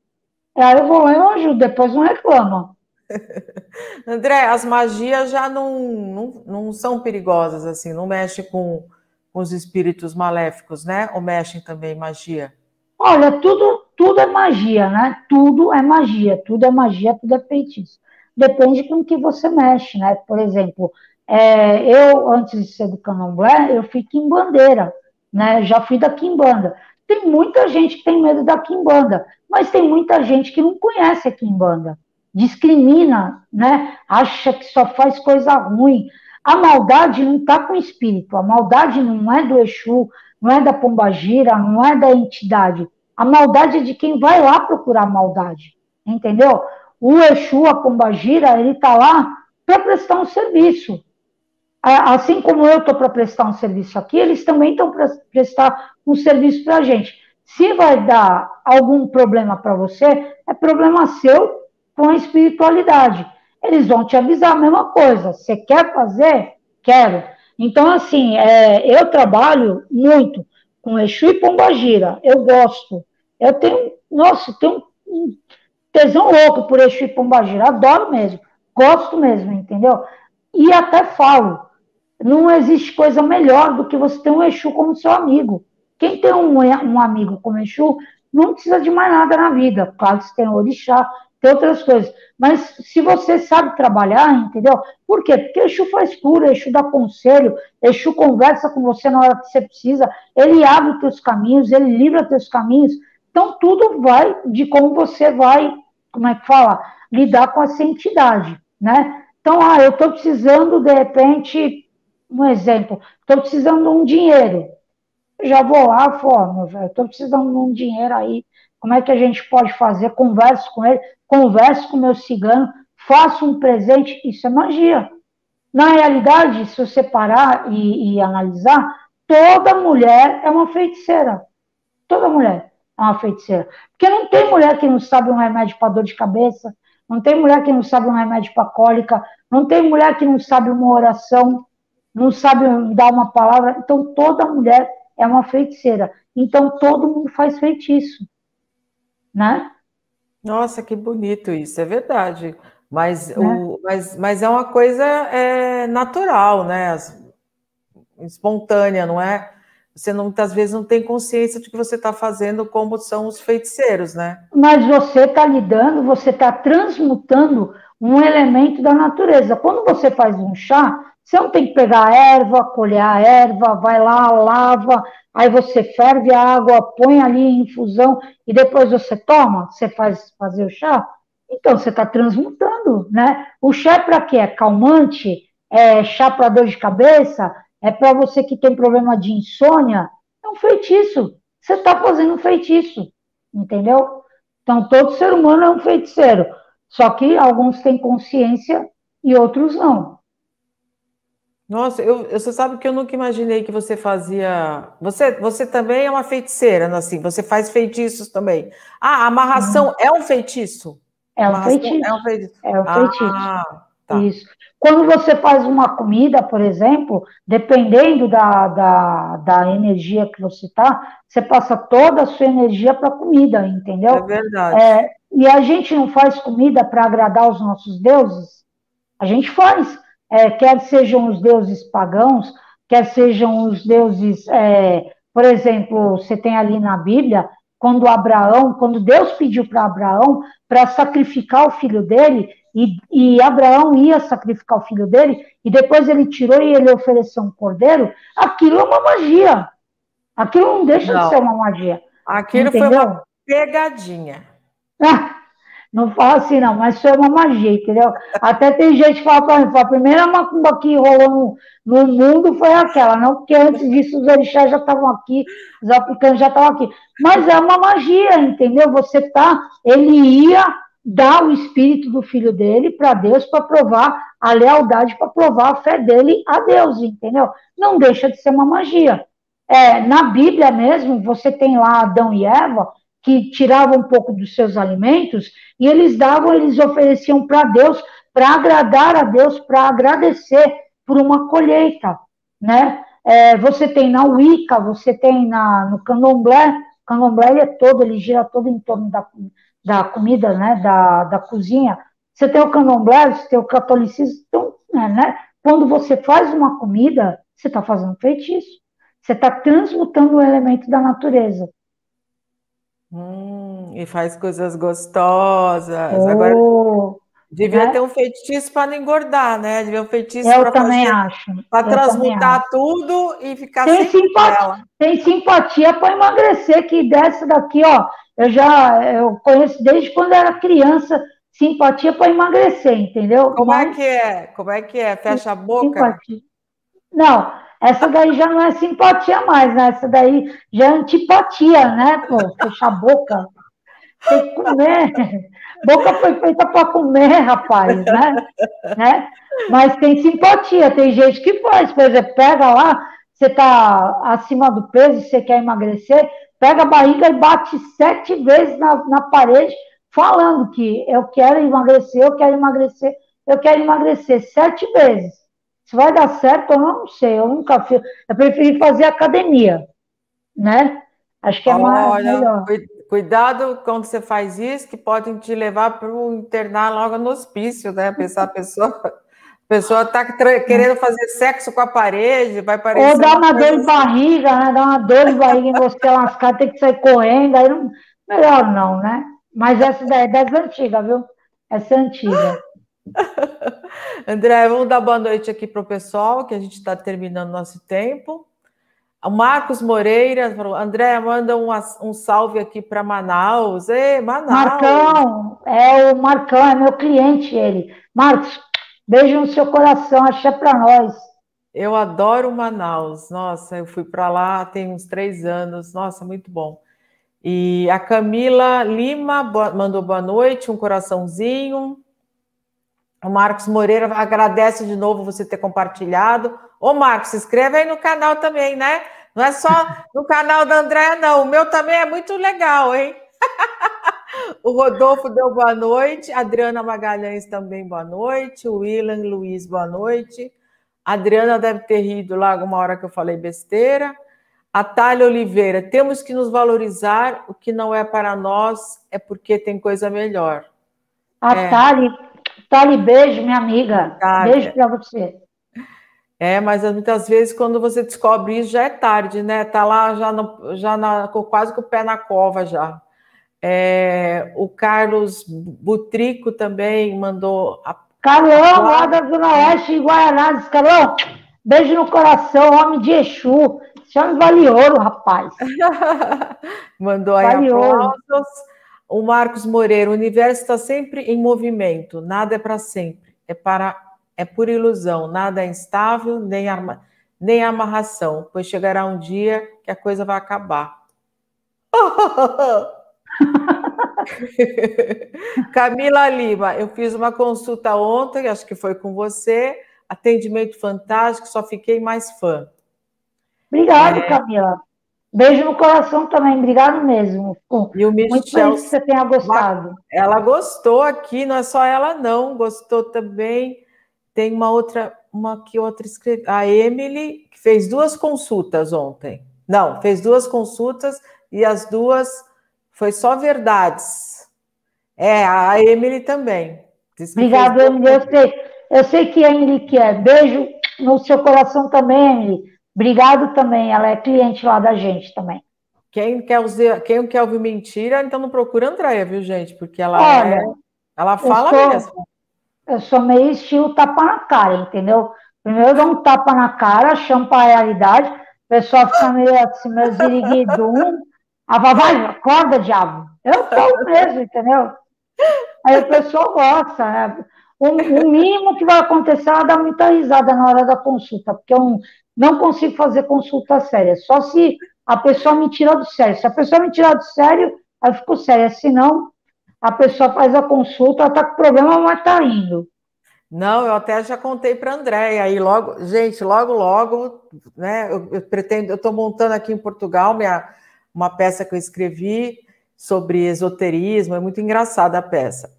Aí eu vou lá e eu ajudo, depois não reclama. André, as magias já não, não, não são perigosas, assim, não mexe com com os espíritos maléficos, né? Ou mexem também magia? Olha, tudo, tudo é magia, né? Tudo é magia, tudo é magia, tudo é feitiço. Depende com que você mexe, né? Por exemplo, é, eu, antes de ser do candomblé, eu fui quimbandeira, né? Já fui da quimbanda. Tem muita gente que tem medo da quimbanda, mas tem muita gente que não conhece a quimbanda. Discrimina, né? Acha que só faz coisa ruim. A maldade não está com o espírito, a maldade não é do Exu, não é da Pombagira, não é da entidade. A maldade é de quem vai lá procurar maldade, entendeu? O Exu, a Pombagira, ele está lá para prestar um serviço. Assim como eu estou para prestar um serviço aqui, eles também estão para prestar um serviço para a gente. Se vai dar algum problema para você, é problema seu com a espiritualidade eles vão te avisar a mesma coisa. Você quer fazer? Quero. Então, assim, é, eu trabalho muito com Exu e Pombagira. Eu gosto. Eu tenho, nossa, tenho um tesão louco por Exu e Pombagira. Adoro mesmo. Gosto mesmo, entendeu? E até falo. não existe coisa melhor do que você ter um Exu como seu amigo. Quem tem um, um amigo como Exu não precisa de mais nada na vida. Claro que você tem orixá, tem outras coisas. Mas se você sabe trabalhar, entendeu? Por quê? Porque Exu faz cura, Exu dá conselho, Exu conversa com você na hora que você precisa, ele abre teus caminhos, ele livra teus caminhos. Então, tudo vai de como você vai, como é que fala? Lidar com essa entidade, né? Então, ah, eu estou precisando, de repente, um exemplo, estou precisando de um dinheiro. Já vou lá, meu velho, estou precisando de um dinheiro aí, como é que a gente pode fazer? Converso com ele, converso com meu cigano, faço um presente, isso é magia. Na realidade, se você parar e, e analisar, toda mulher é uma feiticeira. Toda mulher é uma feiticeira. Porque não tem mulher que não sabe um remédio para dor de cabeça, não tem mulher que não sabe um remédio para cólica, não tem mulher que não sabe uma oração, não sabe dar uma palavra. Então, toda mulher é uma feiticeira. Então, todo mundo faz feitiço. Né? Nossa, que bonito isso, é verdade. Mas, né? o, mas, mas é uma coisa é, natural, né? Espontânea, não é? Você não, muitas vezes não tem consciência de que você está fazendo como são os feiticeiros, né? Mas você está lidando, você está transmutando um elemento da natureza. Quando você faz um chá, você não tem que pegar a erva, colher a erva, vai lá, lava, aí você ferve a água, põe ali em infusão e depois você toma, você faz fazer o chá. Então você está transmutando, né? O chá é para quê? É calmante? É chá para dor de cabeça? É para você que tem problema de insônia? É um feitiço. Você está fazendo um feitiço, entendeu? Então todo ser humano é um feiticeiro. Só que alguns têm consciência e outros não. Nossa, eu, você sabe que eu nunca imaginei que você fazia. Você, você também é uma feiticeira, né, assim, você faz feitiços também. Ah, a amarração uhum. é um feitiço? É um feitiço. É um feitiço. É um feitiço. Ah, tá. Isso. Quando você faz uma comida, por exemplo, dependendo da, da, da energia que você está, você passa toda a sua energia para a comida, entendeu? É verdade. É, e a gente não faz comida para agradar os nossos deuses? A gente faz é, quer sejam os deuses pagãos, quer sejam os deuses, é, por exemplo, você tem ali na Bíblia, quando Abraão, quando Deus pediu para Abraão para sacrificar o filho dele, e, e, Abraão ia sacrificar o filho dele, e depois ele tirou e ele ofereceu um cordeiro, aquilo é uma magia. Aquilo não deixa não. de ser uma magia. Aquilo entendeu? foi uma pegadinha. Ah, Não fala assim, não, mas isso é uma magia, entendeu? Até tem gente que fala mim, a primeira macumba que rolou no, no, mundo foi aquela, não porque antes disso os orixás já estavam aqui, os africanos já estavam aqui. Mas é uma magia, entendeu? Você tá, ele ia dar o espírito do filho dele para Deus para provar a lealdade, para provar a fé dele a Deus, entendeu? Não deixa de ser uma magia. É, na Bíblia mesmo, você tem lá Adão e Eva, que tiravam um pouco dos seus alimentos e eles davam, eles ofereciam para Deus, para agradar a Deus, para agradecer por uma colheita, né? É, você tem na Wicca, você tem na, no candomblé, o candomblé é todo, ele gira todo em torno da, da comida, né, da, da cozinha. Você tem o candomblé, você tem o catolicismo, então, é, né, quando você faz uma comida, você está fazendo feitiço, você está transmutando o elemento da natureza. Hum, e faz coisas gostosas. Oh, Agora, devia né? ter um feitiço para não engordar, né? Devia um feitiço para também fazer, acho. Para transmutar tudo e ficar tem simpatia, Tem simpatia para emagrecer, que dessa daqui, ó, eu já eu conheço desde quando era criança, simpatia para emagrecer, entendeu? Como é Mas, é que é? Como é que é? Fecha a boca? Simpatia. Não, essa daí já não é simpatia mais, né? Essa daí já é antipatia, né? Pô, fechar a boca. Tem que comer. Boca foi feita para comer, rapaz, né? né? Mas tem simpatia, tem gente que faz. Por exemplo, pega lá, você está acima do peso, você quer emagrecer, pega a barriga e bate sete vezes na, na parede, falando que eu quero emagrecer, eu quero emagrecer, eu quero emagrecer sete vezes. Se vai dar certo, eu não sei. Eu nunca fiz. Eu preferi fazer academia, né? Acho que é mais Olha, melhor. Cuidado quando você faz isso, que podem te levar para o internar logo no hospício, né? Pensar a pessoa, a pessoa está querendo fazer sexo com a parede, vai parecer. Ou dá uma, uma dor de barriga, né? Dá uma dor de barriga em você lascar, tem que sair correndo, aí não, melhor não, né? Mas essa daí é das antigas, viu? Essa é antiga. André, vamos dar boa noite aqui para o pessoal, que a gente está terminando nosso tempo. O Marcos Moreira falou: André, manda um, um salve aqui para Manaus. Ei, Manaus. Marcão, é o Marcão, é meu cliente ele. Marcos, beijo no seu coração, achei para nós. Eu adoro Manaus. Nossa, eu fui para lá tem uns três anos. Nossa, muito bom. E a Camila Lima mandou boa noite, um coraçãozinho. O Marcos Moreira agradece de novo você ter compartilhado. Ô, Marcos, se inscreve aí no canal também, né? Não é só no canal da Andréa, não. O meu também é muito legal, hein? o Rodolfo deu boa noite. Adriana Magalhães também boa noite. O William Luiz, boa noite. A Adriana deve ter rido lá alguma hora que eu falei besteira. A Thalia Oliveira, temos que nos valorizar. O que não é para nós é porque tem coisa melhor. A é. Thalia Tali, beijo, minha amiga. Beijo para você. É, mas muitas vezes quando você descobre isso já é tarde, né? Tá lá já, no, já na, quase com o pé na cova já. É, o Carlos Butrico também mandou. A... Carlão, lá da Zona Oeste, em. Carlão, beijo no coração, homem de Exu. Homem vale ouro, rapaz. mandou aí vale aplausos. Ouro. O Marcos Moreira, o universo está sempre em movimento, nada é para sempre, é para é por ilusão, nada é instável, nem, arma, nem amarração, pois chegará um dia que a coisa vai acabar. Camila Lima, eu fiz uma consulta ontem, acho que foi com você, atendimento fantástico, só fiquei mais fã. Obrigada, é... Camila. Beijo no coração também, obrigado mesmo. E o Michel, Muito feliz que você tenha gostado. Ela gostou aqui, não é só ela não, gostou também. Tem uma outra, uma que outra escreveu, a Emily, que fez duas consultas ontem. Não, fez duas consultas e as duas foi só verdades. É, a Emily também. Obrigada, Emily. Eu sei, eu sei que a Emily quer. Beijo no seu coração também, Emily. Obrigado também, ela é cliente lá da gente também. Quem quer, usar, quem quer ouvir mentira, então não procura Andréia, viu, gente? Porque ela Olha, é, ela fala eu sou, mesmo. Eu sou meio estilo tapa na cara, entendeu? Primeiro eu dou um tapa na cara, chamo para a realidade, o pessoal fica meio assim, meio ziriguidum, a vai, acorda, diabo. Eu sou mesmo, entendeu? Aí o pessoal gosta, né? O, o mínimo que vai acontecer é ela dar muita risada na hora da consulta, porque eu não consigo fazer consulta séria, só se a pessoa me tira do sério. Se a pessoa me tirar do sério, aí ficou séria. Se não, a pessoa faz a consulta, ela está com problema, mas está indo. Não, eu até já contei para a Andréia, aí logo, gente, logo, logo, né, eu, eu pretendo, eu estou montando aqui em Portugal minha, uma peça que eu escrevi sobre esoterismo, é muito engraçada a peça.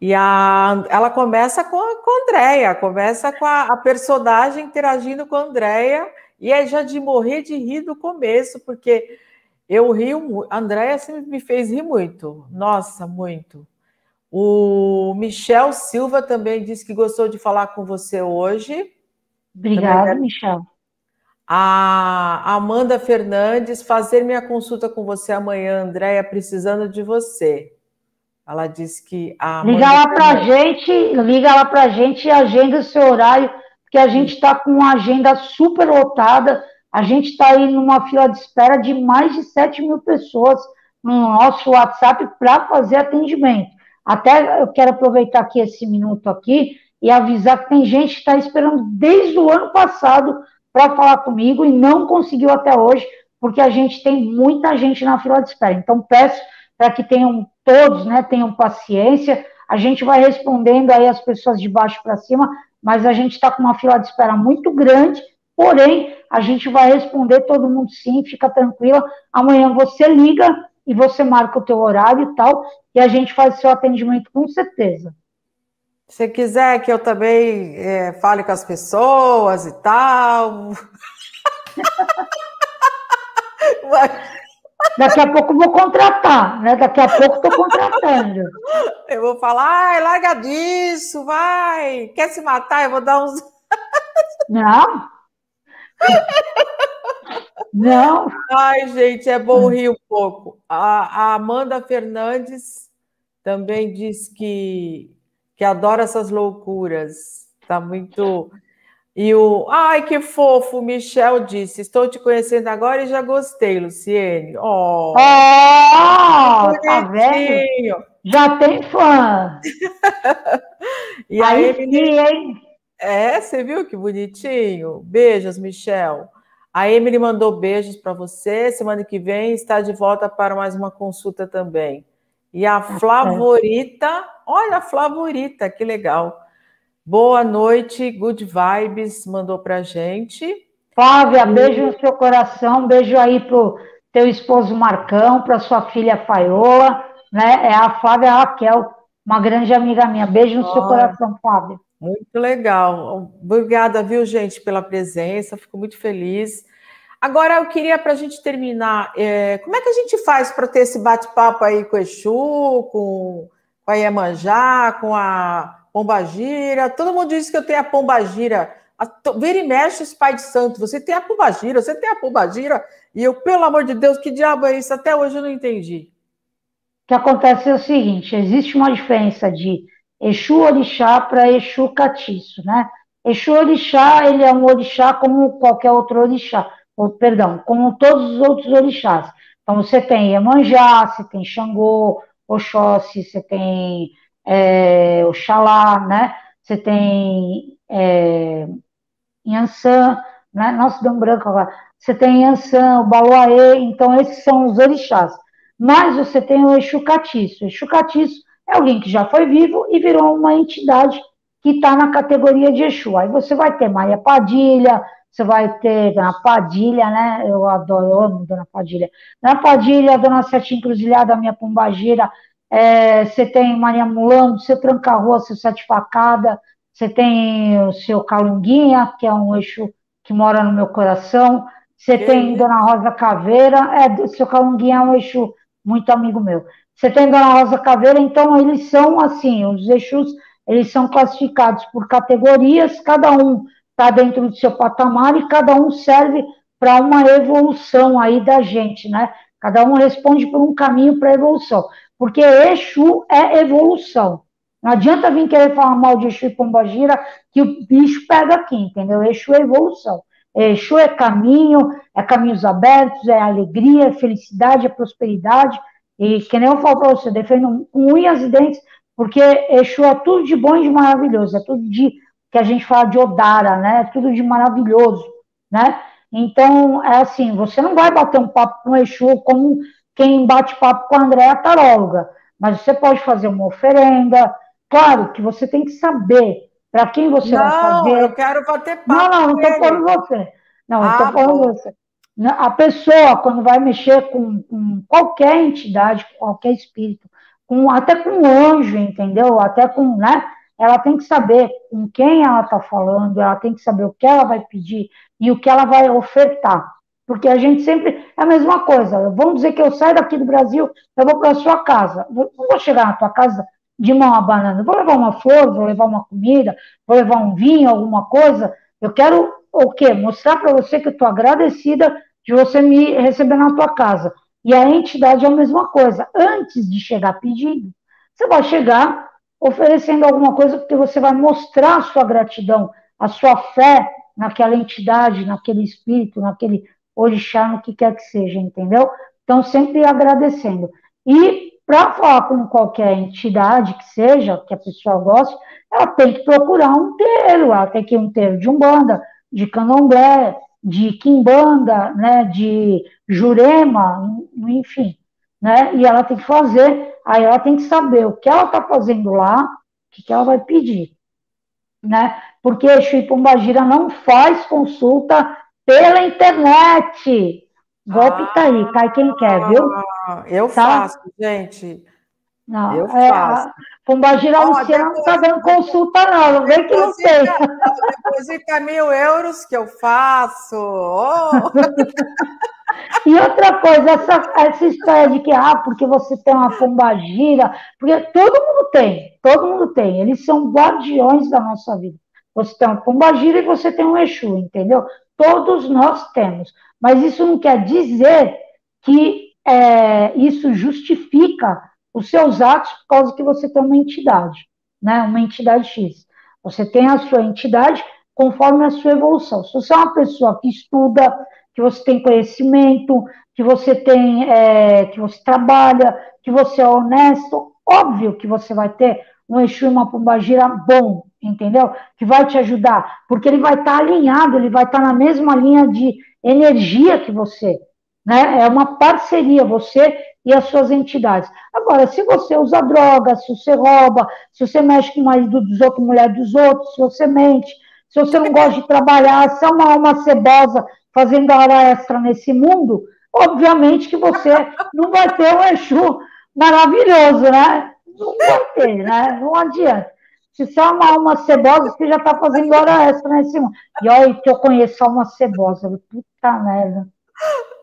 E a, ela começa com a, com a Andrea, começa com a, a, personagem interagindo com a Andrea, e é já de morrer de rir do começo, porque eu rio, a Andrea sempre me fez rir muito, nossa, muito. O Michel Silva também disse que gostou de falar com você hoje. Obrigada, Michel. A Amanda Fernandes, fazer minha consulta com você amanhã, Andréia, precisando de você. Ela disse que a. Liga lá para a gente, liga lá para a gente e agenda o seu horário, porque a gente está com uma agenda super lotada. A gente está aí numa fila de espera de mais de 7 mil pessoas no nosso WhatsApp para fazer atendimento. Até eu quero aproveitar aqui esse minuto aqui e avisar que tem gente que está esperando desde o ano passado para falar comigo e não conseguiu até hoje, porque a gente tem muita gente na fila de espera. Então, peço para que tenham todos, né, tenham paciência. A gente vai respondendo aí as pessoas de baixo para cima, mas a gente está com uma fila de espera muito grande. Porém, a gente vai responder todo mundo sim, fica tranquila. Amanhã você liga e você marca o teu horário e tal, e a gente faz seu atendimento com certeza. Se quiser que eu também é, fale com as pessoas e tal. Daqui a pouco vou contratar, né? Daqui a pouco estou contratando. Eu vou falar, ai, larga disso, vai. Quer se matar? Eu vou dar uns. Não. Não. Ai, gente, é bom rir um pouco. A, a Amanda Fernandes também diz que, que adora essas loucuras. Está muito. E o. Ai, que fofo! Michel disse: Estou te conhecendo agora e já gostei, Luciene. Oh! oh tá vendo? Já tem fã. e aí, aí Emily... hein? É, você viu que bonitinho? Beijos, Michel. A Emily mandou beijos para você. Semana que vem está de volta para mais uma consulta também. E a tá Flavorita, olha a Flavorita, que legal. Boa noite, good vibes, mandou para gente. Flávia, beijo no seu coração, beijo aí pro teu esposo Marcão, para sua filha Faiola, né? É a Flávia Raquel, uma grande amiga minha. Beijo no seu coração, Flávia. Muito legal. Obrigada, viu, gente, pela presença. Fico muito feliz. Agora, eu queria, para a gente terminar, é, como é que a gente faz para ter esse bate-papo aí com o Exu, com, com a Iemanjá, com a Pombagira? Todo mundo diz que eu tenho a Pombagira. Vira e mexe pai de santo. Você tem a Pombagira, você tem a Pombagira. E eu, pelo amor de Deus, que diabo é isso? Até hoje eu não entendi. O que acontece é o seguinte: existe uma diferença de Exu Orixá para Exu Catiço, né? Exu Orixá, ele é um orixá como qualquer outro orixá, ou, perdão, como todos os outros orixás. Então, você tem Iemanjá, você tem Xangô, Oxóssi, você tem é, Oxalá, né? Você tem é, Yansan, né? Nossa, deu um branco agora. Você tem Yansan, o Baluaê, então esses são os orixás. Mas você tem o Exu Catiço. O Exu Catiço é alguém que já foi vivo e virou uma entidade que está na categoria de Exu. Aí você vai ter Maria Padilha, você vai ter Dona Padilha, né? Eu adoro, eu amo Dona Padilha. Dona Padilha, Dona Sete Encruzilhada, minha pombagira. É, você tem Maria Mulando, seu Tranca-Rua, seu Sete Facada. Você tem o seu Calunguinha, que é um Exu que mora no meu coração. Você que tem Dona Rosa Caveira. É, seu Calunguinha é um Exu muito amigo meu. Você tem Dona Rosa Caveira, então eles são assim, os Exus, eles são classificados por categorias, cada um está dentro do seu patamar e cada um serve para uma evolução aí da gente, né? Cada um responde por um caminho para evolução, porque Exu é evolução. Não adianta vir querer falar mal de Exu e Pombagira, que o bicho pega aqui, entendeu? Exu é evolução. Exu é caminho, é caminhos abertos, é alegria, é felicidade, é prosperidade, e que nem eu falo para você, defendo com unhas e dentes, porque Exu é tudo de bom e de maravilhoso, é tudo de que a gente fala de Odara, né? É tudo de maravilhoso, né? Então, é assim, você não vai bater um papo com Exu como quem bate papo com a Andréa Taróloga, mas você pode fazer uma oferenda. Claro que você tem que saber para quem você não, vai fazer. Não, eu quero bater papo. Não, não, não estou falando você. Não, ah, estou falando você. A pessoa, quando vai mexer com, com qualquer entidade, com qualquer espírito, com, até com um anjo, entendeu? Até com, né? Ela tem que saber com quem ela está falando, ela tem que saber o que ela vai pedir e o que ela vai ofertar. Porque a gente sempre. É a mesma coisa. Vamos dizer que eu saio daqui do Brasil, eu vou para a sua casa. Não vou chegar na tua casa de mão a banana. Vou levar uma flor, vou levar uma comida, vou levar um vinho, alguma coisa. Eu quero o quê? Mostrar para você que eu estou agradecida de você me receber na tua casa. E a entidade é a mesma coisa. Antes de chegar pedindo, você vai chegar oferecendo alguma coisa, porque você vai mostrar a sua gratidão, a sua fé naquela entidade, naquele espírito, naquele orixá, no que quer que seja, entendeu? Então, sempre agradecendo. E para falar com qualquer entidade que seja, que a pessoa goste, ela tem que procurar um terreiro, ela tem que ir um terreiro de umbanda, de candomblé, de quimbanda, né, de jurema, enfim, né, e ela tem que fazer, aí ela tem que saber o que ela está fazendo lá, o que, que ela vai pedir, né, porque Exu e Pombagira não faz consulta pela internet, golpe ah, tá aí, cai quem quer, viu? Eu tá? faço, gente, não, eu é, faço. Pombagira oh, Luciana não está dando consulta, não. Não vem que não sei. Deposita mil euros que eu faço. Oh. E outra coisa, essa, essa história de que, ah, porque você tem uma pombagira, porque todo mundo tem, todo mundo tem, eles são guardiões da nossa vida. Você tem uma pombagira e você tem um Exu, entendeu? Todos nós temos. Mas isso não quer dizer que é, isso justifica os seus atos por causa que você tem uma entidade, né? Uma entidade X. Você tem a sua entidade conforme a sua evolução. Se você é uma pessoa que estuda, que você tem conhecimento, que você tem, é, que você trabalha, que você é honesto, óbvio que você vai ter um Exu e uma Pombagira bom, entendeu? Que vai te ajudar, porque ele vai estar tá alinhado, ele vai estar tá na mesma linha de energia que você, né? É uma parceria, você e as suas entidades. Agora, se você usa droga, se você rouba, se você mexe com o marido dos outros, mulher dos outros, se você mente, se você não gosta de trabalhar, se é uma alma cebosa fazendo hora extra nesse mundo, obviamente que você não vai ter um Exu maravilhoso, né? Não vai ter, né? Não adianta. Se você é uma alma cebosa, você já está fazendo hora extra nesse mundo. E olha que eu conheço alma cebosa. Puta merda.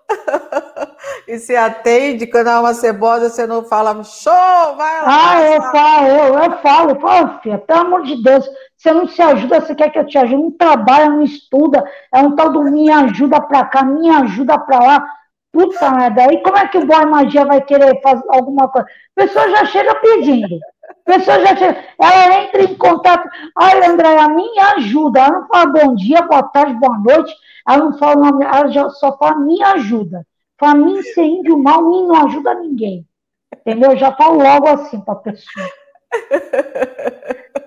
E se atende quando há uma cebosa, você não fala, show, vai lá. Ah, eu falo, eu, eu falo, pô, filha, pelo amor de Deus, você não se ajuda, você quer que eu te ajude, não trabalha, não estuda, é um tal do me ajuda pra cá, me ajuda pra lá. Puta merda, aí como é que o boy magia vai querer fazer alguma coisa? A pessoa já chega pedindo. A pessoa já chega, ela entra em contato. Ai, Andréia, me ajuda. Ela não fala bom dia, boa tarde, boa noite. Ela não fala nome, ela já só fala me ajuda. Mim, ser índio mal, mim não ajuda ninguém. Entendeu? Eu já falo logo assim para a pessoa.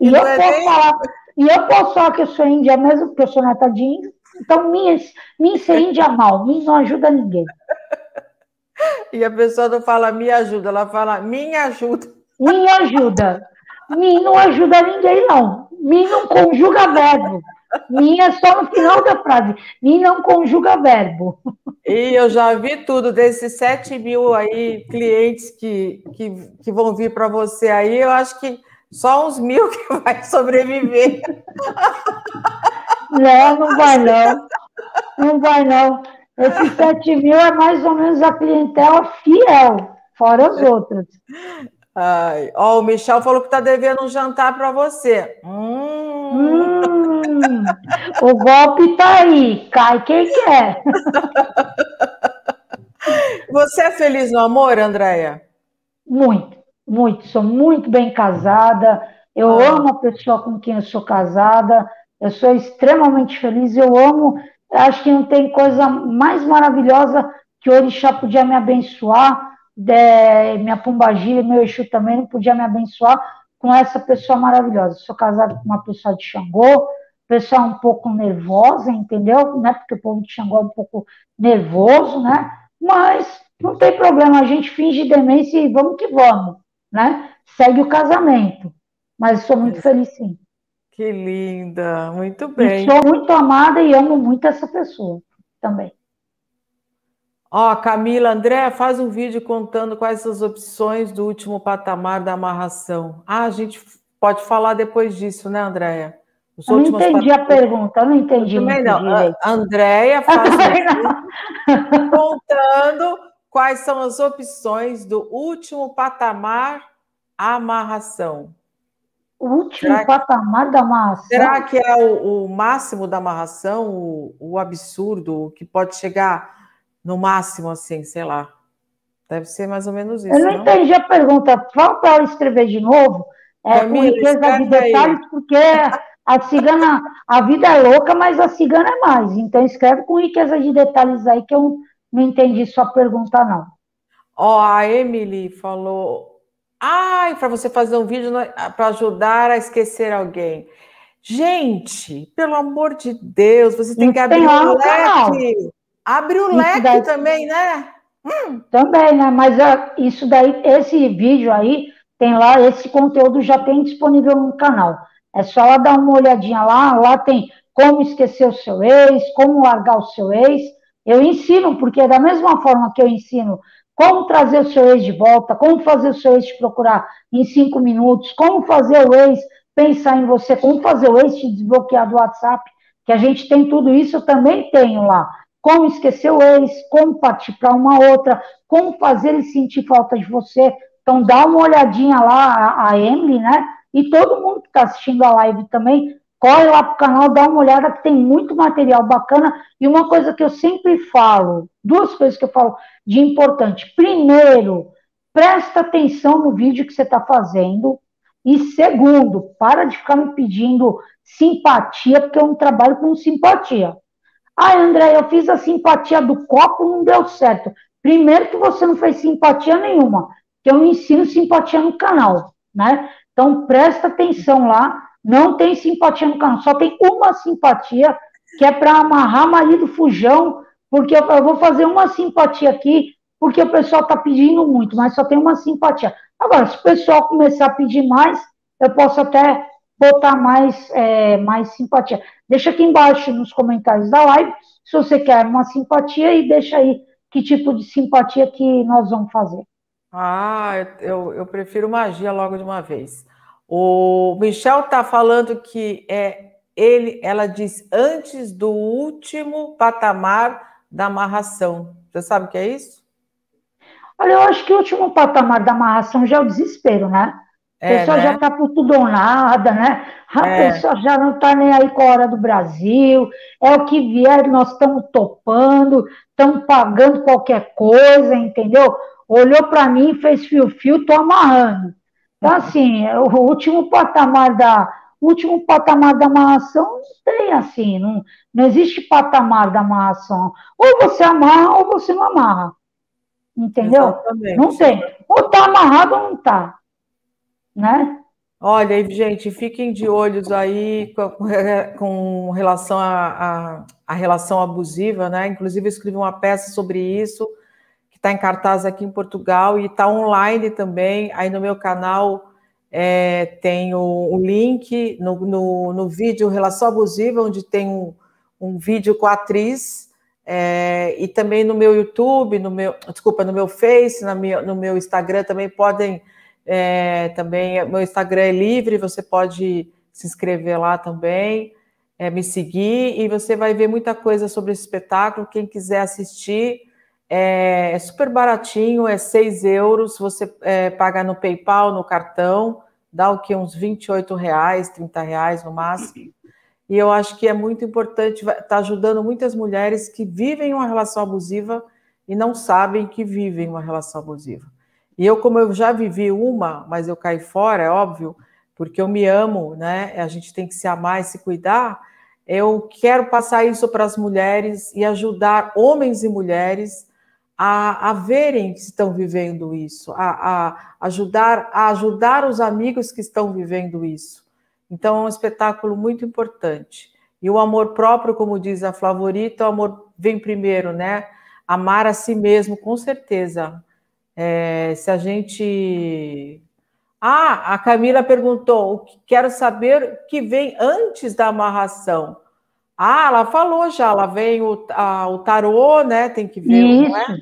E eu é posso falar, e eu posso falar que eu sou índia mesmo, porque eu sou índio. Então, minha, minha ser índia mal, mim não ajuda ninguém. E a pessoa não fala me ajuda, ela fala minha ajuda. Me ajuda. Mim não ajuda ninguém, não. Mim não conjuga verbo. Minha é só no final da frase. Mim não conjuga verbo. E eu já vi tudo desses 7 mil aí clientes que, que, que vão vir para você aí, eu acho que só uns mil que vai sobreviver. Não, não vai não. Não vai não. Esses 7 mil é mais ou menos a clientela fiel, fora as outras. Ai, ó, o Michel falou que está devendo um jantar para você. Hum. Hum, o golpe está aí, cai quem quer. Você é feliz no amor, Andréia? Muito, muito. Sou muito bem casada. Eu ah. amo a pessoa com quem eu sou casada. Eu sou extremamente feliz. Eu amo. Acho que não tem coisa mais maravilhosa que o Orixá podia me abençoar de, minha Pombagira, meu Exu também não podia me abençoar com essa pessoa maravilhosa. Sou casada com uma pessoa de Xangô, pessoa um pouco nervosa, entendeu? Né? Porque o povo de Xangô é um pouco nervoso, né? Mas não tem problema, a gente finge demência e vamos que vamos, né? Segue o casamento. Mas sou muito feliz sim. Que linda, muito bem. E sou muito amada e amo muito essa pessoa também. Ó, Camila, André, faz um vídeo contando quais as opções do último patamar da amarração. Ah, a gente pode falar depois disso, né, Andréia? eu não entendi a pergunta, eu não entendi. Eu também não. A Andréia faz um contando quais são as opções do último patamar amarração. O último será patamar da amarração? Será que é o, o máximo da amarração, o, o absurdo, o que pode chegar no máximo, assim, sei lá. Deve ser mais ou menos isso. Eu não, não? entendi a pergunta. Fala para ela escrever de novo. É, Camila, com riqueza de detalhes, aí. porque a cigana, a vida é louca, mas a cigana é mais. Então escreve com riqueza de detalhes aí, que eu não entendi sua pergunta, não. Ó, oh, a Emily falou. Ai, para você fazer um vídeo para ajudar a esquecer alguém. Gente, pelo amor de Deus, você tem que abrir um leque. Abre o leque daí... também, né? Hum. Também, né? Mas uh, isso daí, esse vídeo aí, tem lá, esse conteúdo já tem disponível no canal. É só lá dar uma olhadinha lá, lá tem como esquecer o seu ex, como largar o seu ex. Eu ensino, porque da mesma forma que eu ensino como trazer o seu ex de volta, como fazer o seu ex te procurar em cinco minutos, como fazer o ex pensar em você, como fazer o ex te desbloquear do WhatsApp, que a gente tem tudo isso, eu também tenho lá. Como esquecer o ex, como partir para uma outra, como fazer ele sentir falta de você. Então, dá uma olhadinha lá, a, a Emily, né? E todo mundo que está assistindo a live também, corre lá para o canal, dá uma olhada que tem muito material bacana. E uma coisa que eu sempre falo, duas coisas que eu falo de importante. Primeiro, presta atenção no vídeo que você está fazendo. E segundo, para de ficar me pedindo simpatia, porque eu não trabalho com simpatia. Ah, André, eu fiz a simpatia do copo, não deu certo. Primeiro que você não fez simpatia nenhuma, que eu ensino simpatia no canal, né? Então presta atenção lá, não tem simpatia no canal, só tem uma simpatia que é para amarrar marido fujão, porque eu, eu vou fazer uma simpatia aqui, porque o pessoal está pedindo muito, mas só tem uma simpatia. Agora, se o pessoal começar a pedir mais, eu posso até botar mais, é, mais simpatia. Deixa aqui embaixo nos comentários da live se você quer uma simpatia e deixa aí que tipo de simpatia que nós vamos fazer. Ah, eu, eu prefiro magia logo de uma vez. O Michel está falando que é ele, ela diz antes do último patamar da amarração. Você sabe o que é isso? Olha, eu acho que o último patamar da amarração já é o desespero, né? A é, pessoa né? já está por tudo ou nada, né? A é. pessoa já não está nem aí com a hora do Brasil, é o que vier, nós estamos topando, estamos pagando qualquer coisa, entendeu? Olhou para mim, fez fio-fio, estou amarrando. Então, assim, o último patamar da, último patamar da amarração não tem assim, não, não existe patamar da amarração. Ou você amarra ou você não amarra. Entendeu? Exatamente. Não tem. Ou está amarrado ou não está né? Olha, gente, fiquem de olhos aí com, com relação à relação abusiva, né? Inclusive, eu escrevi uma peça sobre isso, está em cartaz aqui em Portugal e está online também. Aí no meu canal é, tem o, o link no, no, no, vídeo Relação Abusiva, onde tem um, um vídeo com a atriz, é, e também no meu YouTube, no meu, desculpa, no meu Face, minha, no meu Instagram também podem é, também, meu Instagram é livre, você pode se inscrever lá também, é, me seguir, e você vai ver muita coisa sobre esse espetáculo. Quem quiser assistir, é, super baratinho, é 6 euros, você é, paga no PayPal, no cartão, dá o que? Uns 28 reais, 30 reais no máximo. E eu acho que é muito importante, está ajudando muitas mulheres que vivem uma relação abusiva e não sabem que vivem uma relação abusiva. E eu, como eu já vivi uma, mas eu caí fora, é óbvio, porque eu me amo, né? A gente tem que se amar e se cuidar. Eu quero passar isso para as mulheres e ajudar homens e mulheres a, a verem que estão vivendo isso, a, a, ajudar, a ajudar os amigos que estão vivendo isso. Então, é um espetáculo muito importante. E o amor próprio, como diz a Flavorita, o amor vem primeiro, né? Amar a si mesmo, com certeza. É, se a gente. Ah, a Camila perguntou: quero saber o que vem antes da amarração. Ah, ela falou já, ela vem o, a, o tarô, né? Tem que ver, Isso. não é?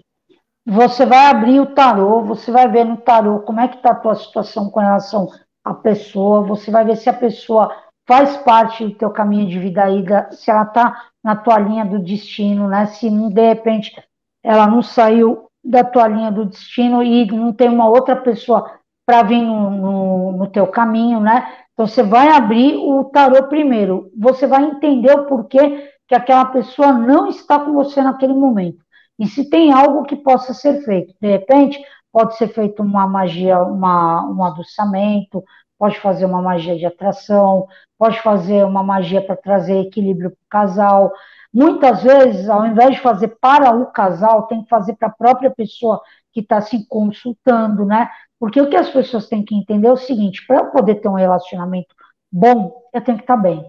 Você vai abrir o tarô, você vai ver no tarô como é que está a tua situação com relação à pessoa, você vai ver se a pessoa faz parte do teu caminho de vida aí, se ela está na tua linha do destino, né? Se de repente ela não saiu da tua linha do destino e não tem uma outra pessoa para vir no, no, no, teu caminho, né? Então você vai abrir o tarô primeiro, você vai entender o porquê que aquela pessoa não está com você naquele momento. E se tem algo que possa ser feito, de repente, pode ser feito uma magia, uma, um adoçamento, pode fazer uma magia de atração, pode fazer uma magia para trazer equilíbrio para o casal, Muitas vezes, ao invés de fazer para o casal, tem que fazer para a própria pessoa que está se consultando, né? Porque o que as pessoas têm que entender é o seguinte: para eu poder ter um relacionamento bom, eu tenho que estar tá bem.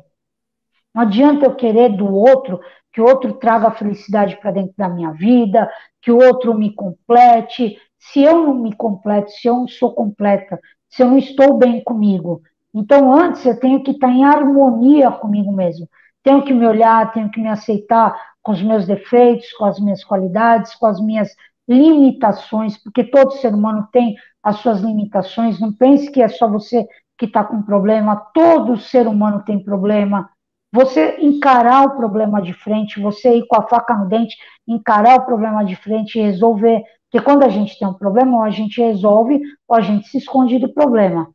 Não adianta eu querer do outro que o outro traga felicidade para dentro da minha vida, que o outro me complete. Se eu não me completo, se eu não sou completa, se eu não estou bem comigo, então antes eu tenho que estar tá em harmonia comigo mesmo tenho que me olhar, tenho que me aceitar com os meus defeitos, com as minhas qualidades, com as minhas limitações, porque todo ser humano tem as suas limitações. Não pense que é só você que está com problema, todo ser humano tem problema. você encarar o problema de frente, você ir com a faca no dente, encarar o problema de frente e resolver. Porque quando a gente tem um problema, ou a gente resolve, ou a gente se esconde do problema.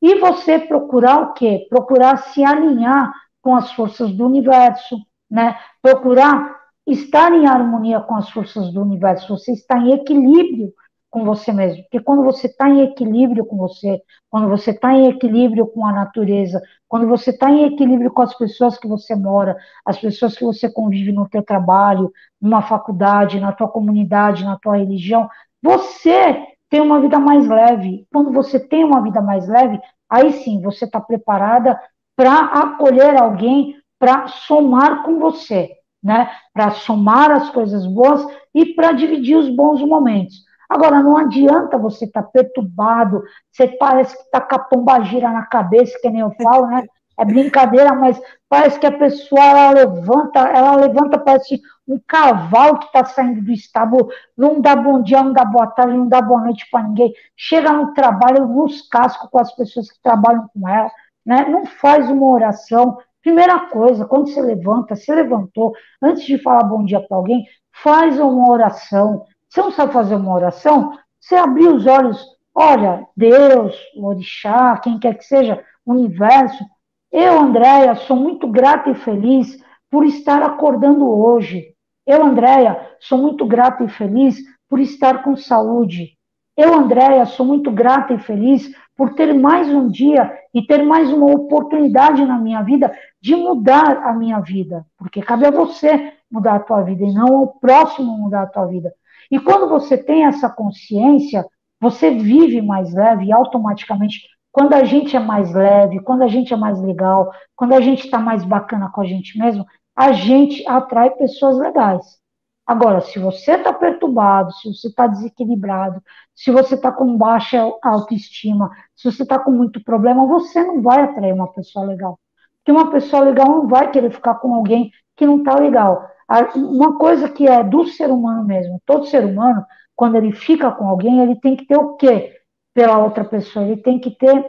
E você procurar o quê? Procurar se alinhar com as forças do universo, né? Procurar estar em harmonia com as forças do universo, você está em equilíbrio com você mesmo. Porque quando você está em equilíbrio com você, quando você está em equilíbrio com a natureza, quando você está em equilíbrio com as pessoas que você mora, as pessoas que você convive no teu trabalho, numa faculdade, na tua comunidade, na tua religião, você tem uma vida mais leve. Quando você tem uma vida mais leve, aí sim você está preparada para acolher alguém, para somar com você, né? Para somar as coisas boas e para dividir os bons momentos. Agora, não adianta você estar tá perturbado, você parece que está com a pomba gira na cabeça, que nem eu falo, né? É brincadeira, mas parece que a pessoa ela levanta, ela levanta, parece um cavalo que está saindo do estábulo, não dá bom dia, não dá boa tarde, não dá boa noite para ninguém. Chega no trabalho, nos cascos com as pessoas que trabalham com ela, né? Não faz uma oração. Primeira coisa, quando você levanta, se levantou, antes de falar bom dia para alguém, faz uma oração, você não sabe fazer uma oração? Você abrir os olhos, olha, Deus, o Orixá, quem quer que seja, o universo. Eu, Andréia, sou muito grata e feliz por estar acordando hoje. Eu, Andréia, sou muito grata e feliz por estar com saúde. Eu, Andréia, sou muito grata e feliz por ter mais um dia e ter mais uma oportunidade na minha vida de mudar a minha vida. Porque cabe a você mudar a tua vida e não ao próximo mudar a tua vida. E quando você tem essa consciência, você vive mais leve e automaticamente, quando a gente é mais leve, quando a gente é mais legal, quando a gente está mais bacana com a gente mesmo, a gente atrai pessoas legais. Agora, se você está perturbado, se você está desequilibrado, se você está com baixa autoestima, se você está com muito problema, você não vai atrair uma pessoa legal. Porque uma pessoa legal não vai querer ficar com alguém que não está legal. Uma coisa que é do ser humano mesmo, todo ser humano, quando ele fica com alguém, ele tem que ter o quê pela outra pessoa? Ele tem que ter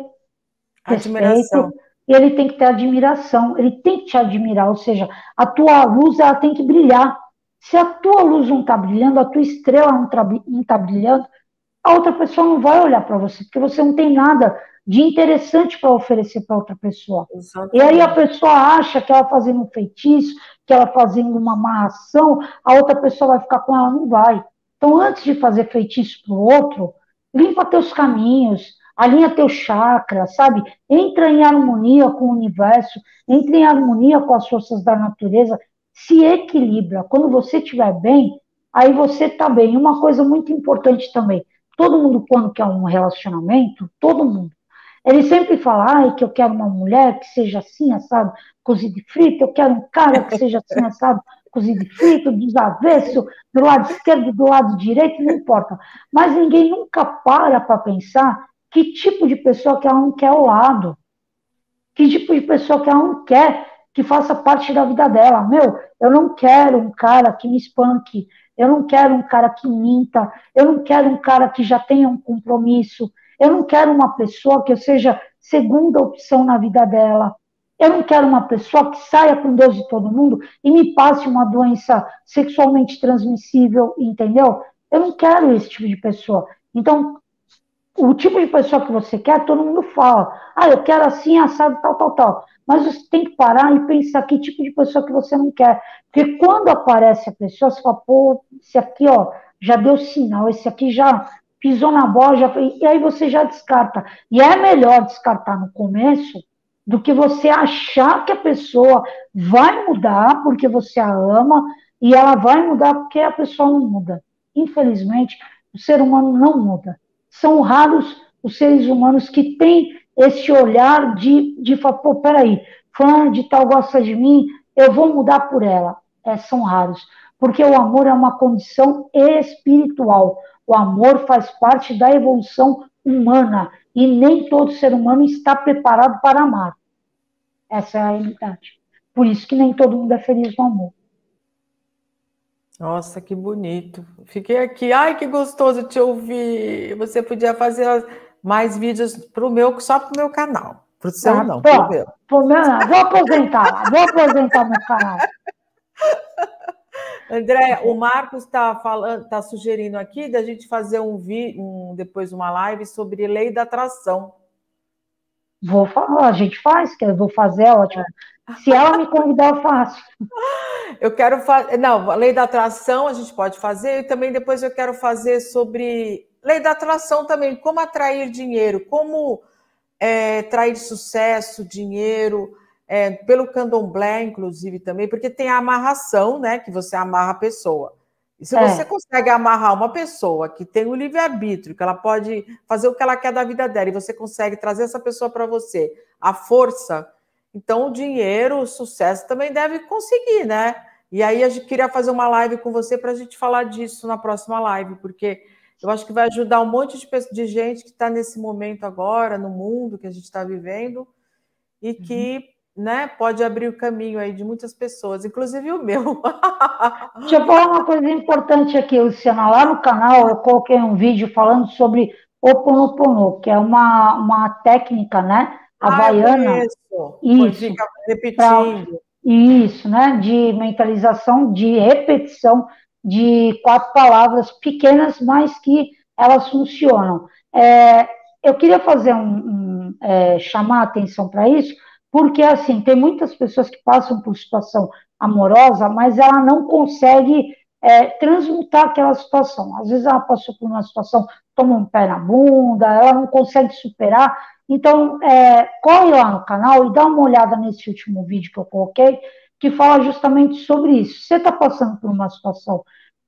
admiração. Respeito, e ele tem que ter admiração, ele tem que te admirar, ou seja, a tua luz ela tem que brilhar. Se a tua luz não está brilhando, a tua estrela não está brilhando, a outra pessoa não vai olhar para você, porque você não tem nada de interessante para oferecer para outra pessoa. Exatamente. E aí a pessoa acha que ela fazendo um feitiço, que ela fazendo uma amarração, a outra pessoa vai ficar com ela, não vai. Então, antes de fazer feitiço para o outro, limpa teus caminhos, alinha teu chakra, sabe? Entra em harmonia com o universo, entra em harmonia com as forças da natureza, se equilibra. Quando você estiver bem, aí você está bem. Uma coisa muito importante também, todo mundo quando quer um relacionamento, todo mundo, ele sempre fala, ai, que eu quero uma mulher que seja assim, assado, cozido e frito, eu quero um cara que seja assim, assado, cozido e frito, desavesso, do lado esquerdo, do lado direito, não importa. Mas ninguém nunca para para pensar que tipo de pessoa que ela não quer ao lado. Que tipo de pessoa que ela não quer que faça parte da vida dela. Meu, eu não quero um cara que me espanque, eu não quero um cara que minta, eu não quero um cara que já tenha um compromisso, eu não quero uma pessoa que eu seja segunda opção na vida dela. Eu não quero uma pessoa que saia com Deus de todo mundo e me passe uma doença sexualmente transmissível, entendeu? Eu não quero esse tipo de pessoa. Então, o tipo de pessoa que você quer, todo mundo fala. Ah, eu quero assim, assado, tal, tal, tal. Mas você tem que parar e pensar que tipo de pessoa que você não quer. Porque quando aparece a pessoa, você fala, pô, esse aqui, ó, já deu sinal, esse aqui já pisou na bola, já, e aí você já descarta. E é melhor descartar no começo do que você achar que a pessoa vai mudar porque você a ama e ela vai mudar porque a pessoa não muda. Infelizmente, o ser humano não muda. São raros os seres humanos que têm esse olhar de, de falar, pô, peraí, fã de tal gosta de mim, eu vou mudar por ela. É, são raros. Porque o amor é uma condição espiritual. O amor faz parte da evolução humana e nem todo ser humano está preparado para amar. Essa é a realidade. Por isso que nem todo mundo é feliz no amor. Nossa, que bonito. Fiquei aqui, ai que gostoso te ouvir. Você podia fazer mais vídeos pro meu, só para o meu canal. Pro seu tá, não, pro meu. Pro meu não. Vou aposentar, vou aposentar meu canal. André, o Marcos está falando, está sugerindo aqui da gente fazer um vídeo, um, depois uma live sobre lei da atração. Vou falar, a gente faz, que eu vou fazer, ótimo. Se ela me convidar, eu faço. Eu quero fazer. Não, a lei da atração a gente pode fazer, e também depois eu quero fazer sobre lei da atração também, como atrair dinheiro, como é, atrair sucesso, dinheiro, é, pelo candomblé, inclusive, também, porque tem a amarração, né? Que você amarra a pessoa. E se é. você consegue amarrar uma pessoa que tem o livre-arbítrio, que ela pode fazer o que ela quer da vida dela, e você consegue trazer essa pessoa para você, a força, então o dinheiro, o sucesso também deve conseguir, né? E aí a gente queria fazer uma live com você para a gente falar disso na próxima live, porque eu acho que vai ajudar um monte de, de gente que está nesse momento agora, no mundo que a gente está vivendo, e que uhum né, pode abrir o caminho aí de muitas pessoas, inclusive o meu. Deixa eu falar uma coisa importante aqui, Luciana. Lá no canal eu coloquei um vídeo falando sobre o Oponopono, que é uma, uma técnica, né, ah, havaiana. Ah, isso. Fica repetindo. Pra, isso, né, de mentalização, de repetição de quatro palavras pequenas, mas que elas funcionam. É, eu queria fazer um, um é, chamar a atenção para isso, porque, assim, tem muitas pessoas que passam por situação amorosa, mas ela não consegue é, transmutar aquela situação. Às vezes ela passou por uma situação, toma um pé na bunda, ela não consegue superar. Então, é, corre lá no canal e dá uma olhada nesse último vídeo que eu coloquei, que fala justamente sobre isso. Você está passando por uma situação,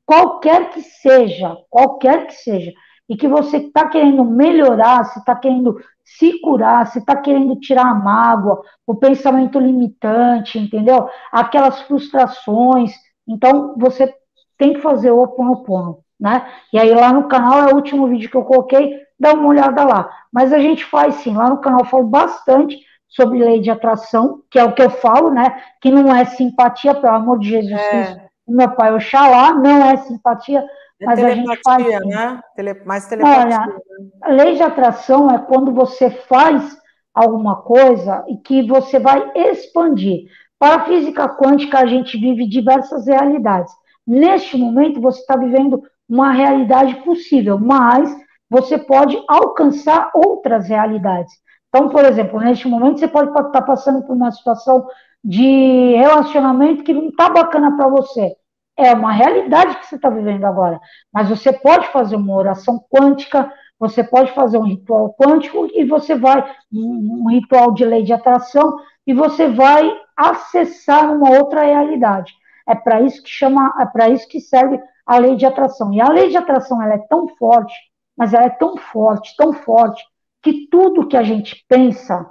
qualquer que seja, qualquer que seja, e que você está querendo melhorar, se está querendo se curar, se está querendo tirar a mágoa, o pensamento limitante, entendeu? Aquelas frustrações. Então, você tem que fazer o oponopono, né? E aí lá no canal, é o último vídeo que eu coloquei, dá uma olhada lá. Mas a gente faz sim, lá no canal eu falo bastante sobre lei de atração, que é o que eu falo, né? Que não é simpatia, pelo amor de Jesus é. Cristo, meu pai Oxalá, não é simpatia, é mas a gente faz. Né? Tele, mais telepatia. Olha, né? a lei de atração é quando você faz alguma coisa e que você vai expandir. Para a física quântica, a gente vive diversas realidades. Neste momento, você está vivendo uma realidade possível, mas você pode alcançar outras realidades. Então, por exemplo, neste momento, você pode estar tá passando por uma situação de relacionamento que não está bacana para você é uma realidade que você está vivendo agora. Mas você pode fazer uma oração quântica, você pode fazer um ritual quântico e você vai, um, ritual de lei de atração, e você vai acessar uma outra realidade. É para isso que chama, é para isso que serve a lei de atração. E a lei de atração ela é tão forte, mas ela é tão forte, tão forte, que tudo que a gente pensa,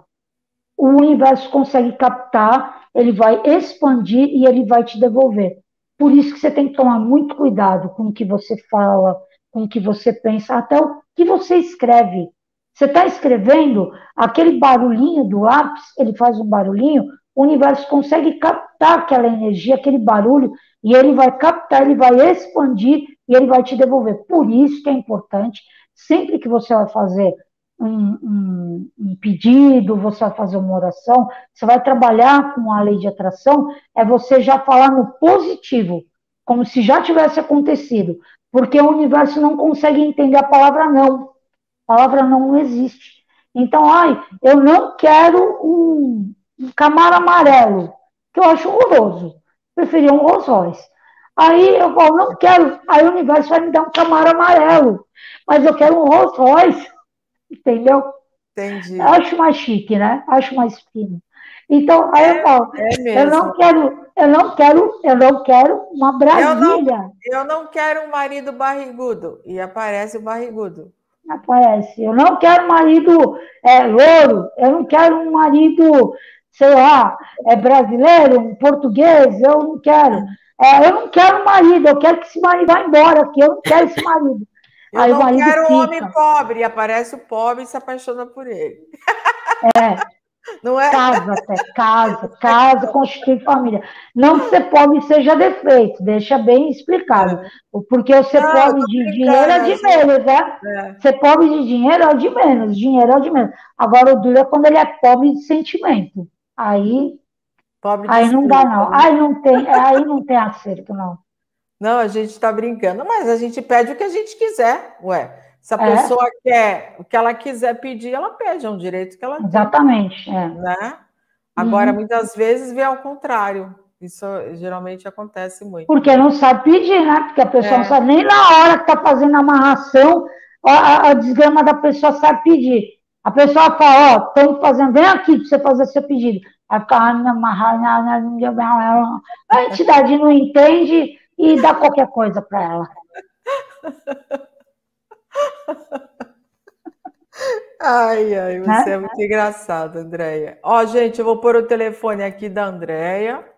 o universo consegue captar, ele vai expandir e ele vai te devolver. Por isso que você tem que tomar muito cuidado com o que você fala, com o que você pensa, até o que você escreve. Você está escrevendo, aquele barulhinho do lápis, ele faz um barulhinho, o universo consegue captar aquela energia, aquele barulho, e ele vai captar, ele vai expandir e ele vai te devolver. Por isso que é importante, sempre que você vai fazer um, um, um, pedido, você vai fazer uma oração, você vai trabalhar com a lei de atração, é você já falar no positivo, como se já tivesse acontecido, porque o universo não consegue entender a palavra não. A palavra não existe. Então, ai, eu não quero um, um camaro amarelo, que eu acho horroroso. Preferia um Rolls Royce. Aí eu falo, não quero. Aí o universo vai me dar um camaro amarelo, mas eu quero um Rolls Royce entendeu? Entendi. Acho mais chique, né? Acho mais fino. Então, aí é, eu falo, é eu não quero, eu não quero, eu não quero uma Brasília. Eu não, eu não quero um marido barrigudo. E aparece o barrigudo. Aparece. Eu não quero um marido é, louro, eu não quero um marido, sei lá, é brasileiro, um português, eu não quero. É, eu não quero um marido, eu quero que esse marido vá embora aqui, eu não quero esse marido. Eu Aí não quero um homem pobre, e aparece o pobre e se apaixona por ele. É. Não é? Casa até, casa, casa, constitui família. Não que ser pobre seja defeito, deixa bem explicado. É. Porque ser não, pobre de dinheiro é de assim. menos, né? É. Ser pobre de dinheiro é o de menos, dinheiro é o de menos. Agora o duro é quando ele é pobre de sentimento. Aí, pobre aí não dá, não. Né? Aí não tem, aí não tem acerto, não. Não, a gente está brincando, mas a gente pede o que a gente quiser, ué. Se a é. pessoa quer o que ela quiser pedir, ela pede, é um direito que ela Exatamente, tem. Exatamente. É. Né? Agora, uhum. muitas vezes vê ao contrário. Isso geralmente acontece muito. Porque não sabe pedir, né? Porque a pessoa é. não sabe nem na hora que está fazendo a amarração, a, a desgrama da pessoa sabe pedir. A pessoa fala, ó, estamos fazendo, vem aqui para você fazer seu pedido. Aí fica, a entidade não entende e dá qualquer coisa para ela. Ai, ai, você é muito engraçado, Andréia. Ó, gente, eu vou pôr o telefone aqui da Andréia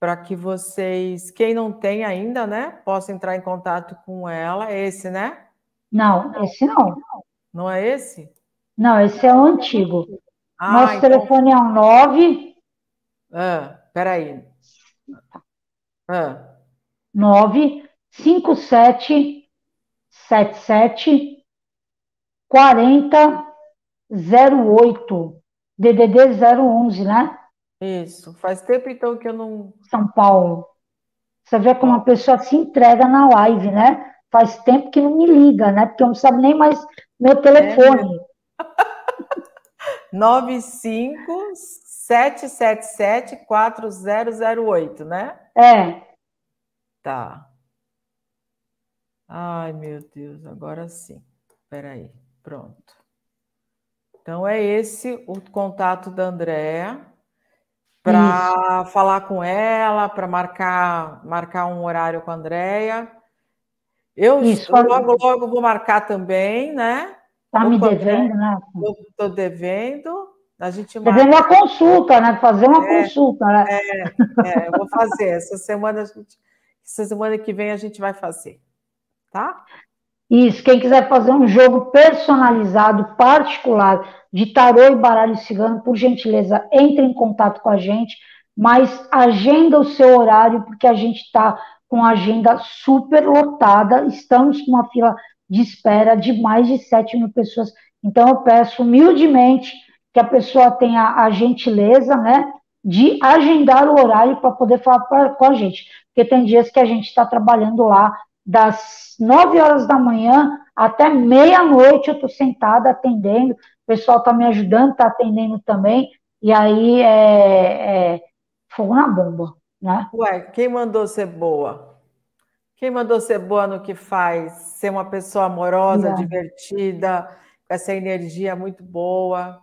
para que vocês, quem não tem ainda, né, possa entrar em contato com ela. É esse, né? Não, esse não. Não é esse? Não, esse é o antigo. Ah, Nosso então... telefone é o 9. Ah, peraí. Ah. 957 77 40 08 DDD 011, né? Isso. Faz tempo então que eu não. São Paulo. Você vê como uma pessoa se entrega na live, né? Faz tempo que não me liga, né? Porque eu não sabe nem mais meu telefone. É 95 777 4008, né? É. Tá. Ai, meu Deus, agora sim. Espera aí, pronto. Então é esse o contato da Andréa para falar com ela, para marcar marcar um horário com a Andréa. Eu Isso, logo, logo vou marcar também, né? Tá me devendo, né? Estou devendo. A gente marca... Devendo uma consulta, né? Fazer uma é, consulta, né? É, é, eu vou fazer. Essa semana, gente, semana que vem a gente vai fazer tá? Isso, quem quiser fazer um jogo personalizado, particular, de tarô e baralho cigano, por gentileza, entre em contato com a gente, mas agenda o seu horário, porque a gente está com a agenda super lotada, estamos com uma fila de espera de mais de 7 mil pessoas. Então, eu peço humildemente que a pessoa tenha a gentileza, né, de agendar o horário para poder falar pra, com a gente, porque tem dias que a gente está trabalhando lá das 9 horas da manhã até meia-noite eu estou sentada atendendo, o pessoal está me ajudando, está atendendo também, e aí é, é, fogo na bomba, né? Ué, quem mandou ser boa? Quem mandou ser boa no que faz? Ser uma pessoa amorosa, é. divertida, com essa energia muito boa.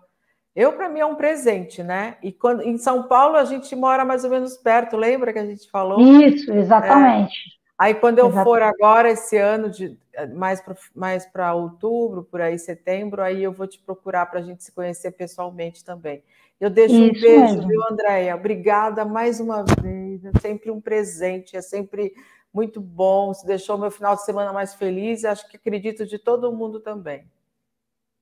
Eu, para mim, é um presente, né? E quando em São Paulo a gente mora mais ou menos perto, lembra que a gente falou? Isso, exatamente. É. Aí, quando eu Exato. for agora, esse ano, de, mais para mais outubro, por aí, setembro, aí eu vou te procurar para a gente se conhecer pessoalmente também. Eu deixo Isso um beijo, mesmo. viu, Andréia? Obrigada mais uma vez. É sempre um presente, é sempre muito bom. Você deixou meu final de semana mais feliz. Acho que acredito de todo mundo também.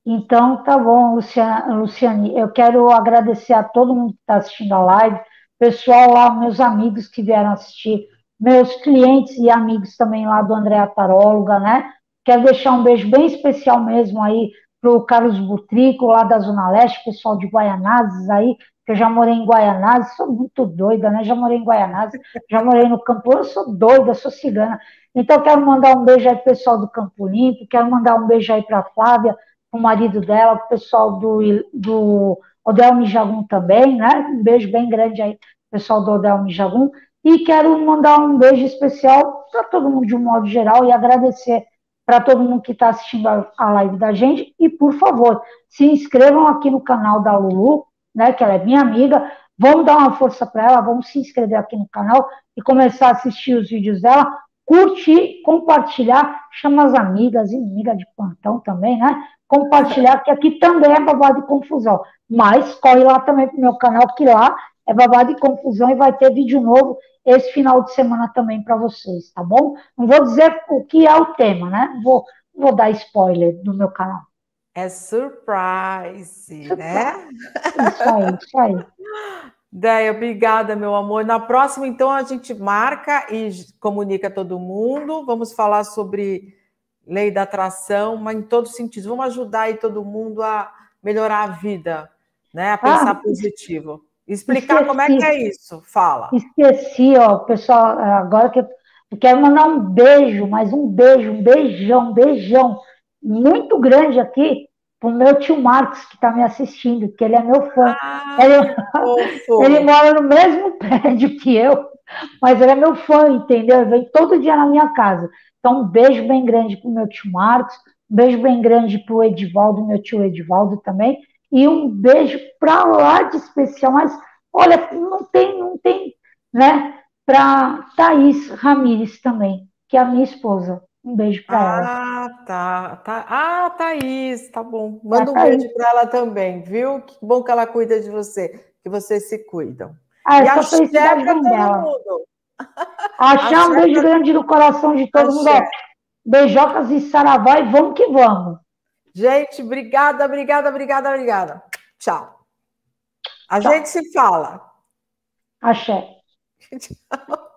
Então, tá bom, Luciane. Eu quero agradecer a todo mundo que está assistindo a live, pessoal lá, meus amigos que vieram assistir meus clientes e amigos também lá do André Taróloga, né? Quero deixar um beijo bem especial mesmo aí para o Carlos Butrico, lá da Zona Leste, pessoal de Guaianazes aí, que eu já morei em Guaianazes, sou muito doida, né? Já morei em Guaianazes, já morei no Campo, eu sou doida, sou cigana. Então, quero mandar um beijo aí pro pessoal do Campo Limpo, quero mandar um beijo aí para a Flávia, o marido dela, o pessoal do, do Odel Mijagum também, né? Um beijo bem grande aí, pessoal do Odel Mijagum. E quero mandar um beijo especial para todo mundo de um modo geral e agradecer para todo mundo que está assistindo a, live da gente. E, por favor, se inscrevam aqui no canal da Lulu, né, que ela é minha amiga. Vamos dar uma força para ela, vamos se inscrever aqui no canal e começar a assistir os vídeos dela. Curtir, compartilhar, chama as amigas e amiga de plantão também, né? Compartilhar, que aqui também é babado de confusão. Mas corre lá também para o meu canal, que lá é babado de confusão e vai ter vídeo novo esse final de semana também para vocês, tá bom? Não vou dizer o que é o tema, né? Não vou, vou dar spoiler no meu canal. É surprise, surprise. né? Isso aí, isso aí. Deia, obrigada, meu amor. Na próxima, então, a gente marca e comunica todo mundo. Vamos falar sobre lei da atração, mas em todos os sentidos. Vamos ajudar aí todo mundo a melhorar a vida, né? A pensar ah, positivo. Explicar esqueci. como é que é isso. Fala. Esqueci, ó, pessoal, agora que eu quero mandar um beijo, mas um beijo, um beijão, um beijão muito grande aqui pro meu tio Marcos, que está me assistindo, que ele é meu fã. Ah, ele, ele, mora no mesmo prédio que eu, mas ele é meu fã, entendeu? Ele vem todo dia na minha casa. Então, um beijo bem grande pro meu tio Marcos, um beijo bem grande pro Edivaldo, meu tio Edivaldo também, e um beijo para lá de especial, mas olha, não tem, não tem, né? Para Thaís Ramires também, que é a minha esposa. Um beijo para ah, ela. Ah, tá, tá. Ah, Thaís, tá bom. Manda um beijo para ela também, viu? Que bom que ela cuida de você, que vocês se cuidam. Ah, e a chefe todo dela. mundo. Achar um beijo grande no coração de todo mundo. Beijocas e saravá e vamos que vamos. Gente, obrigada, obrigada, obrigada, obrigada. Tchau. A Tchau. gente se fala. Axé. Tchau.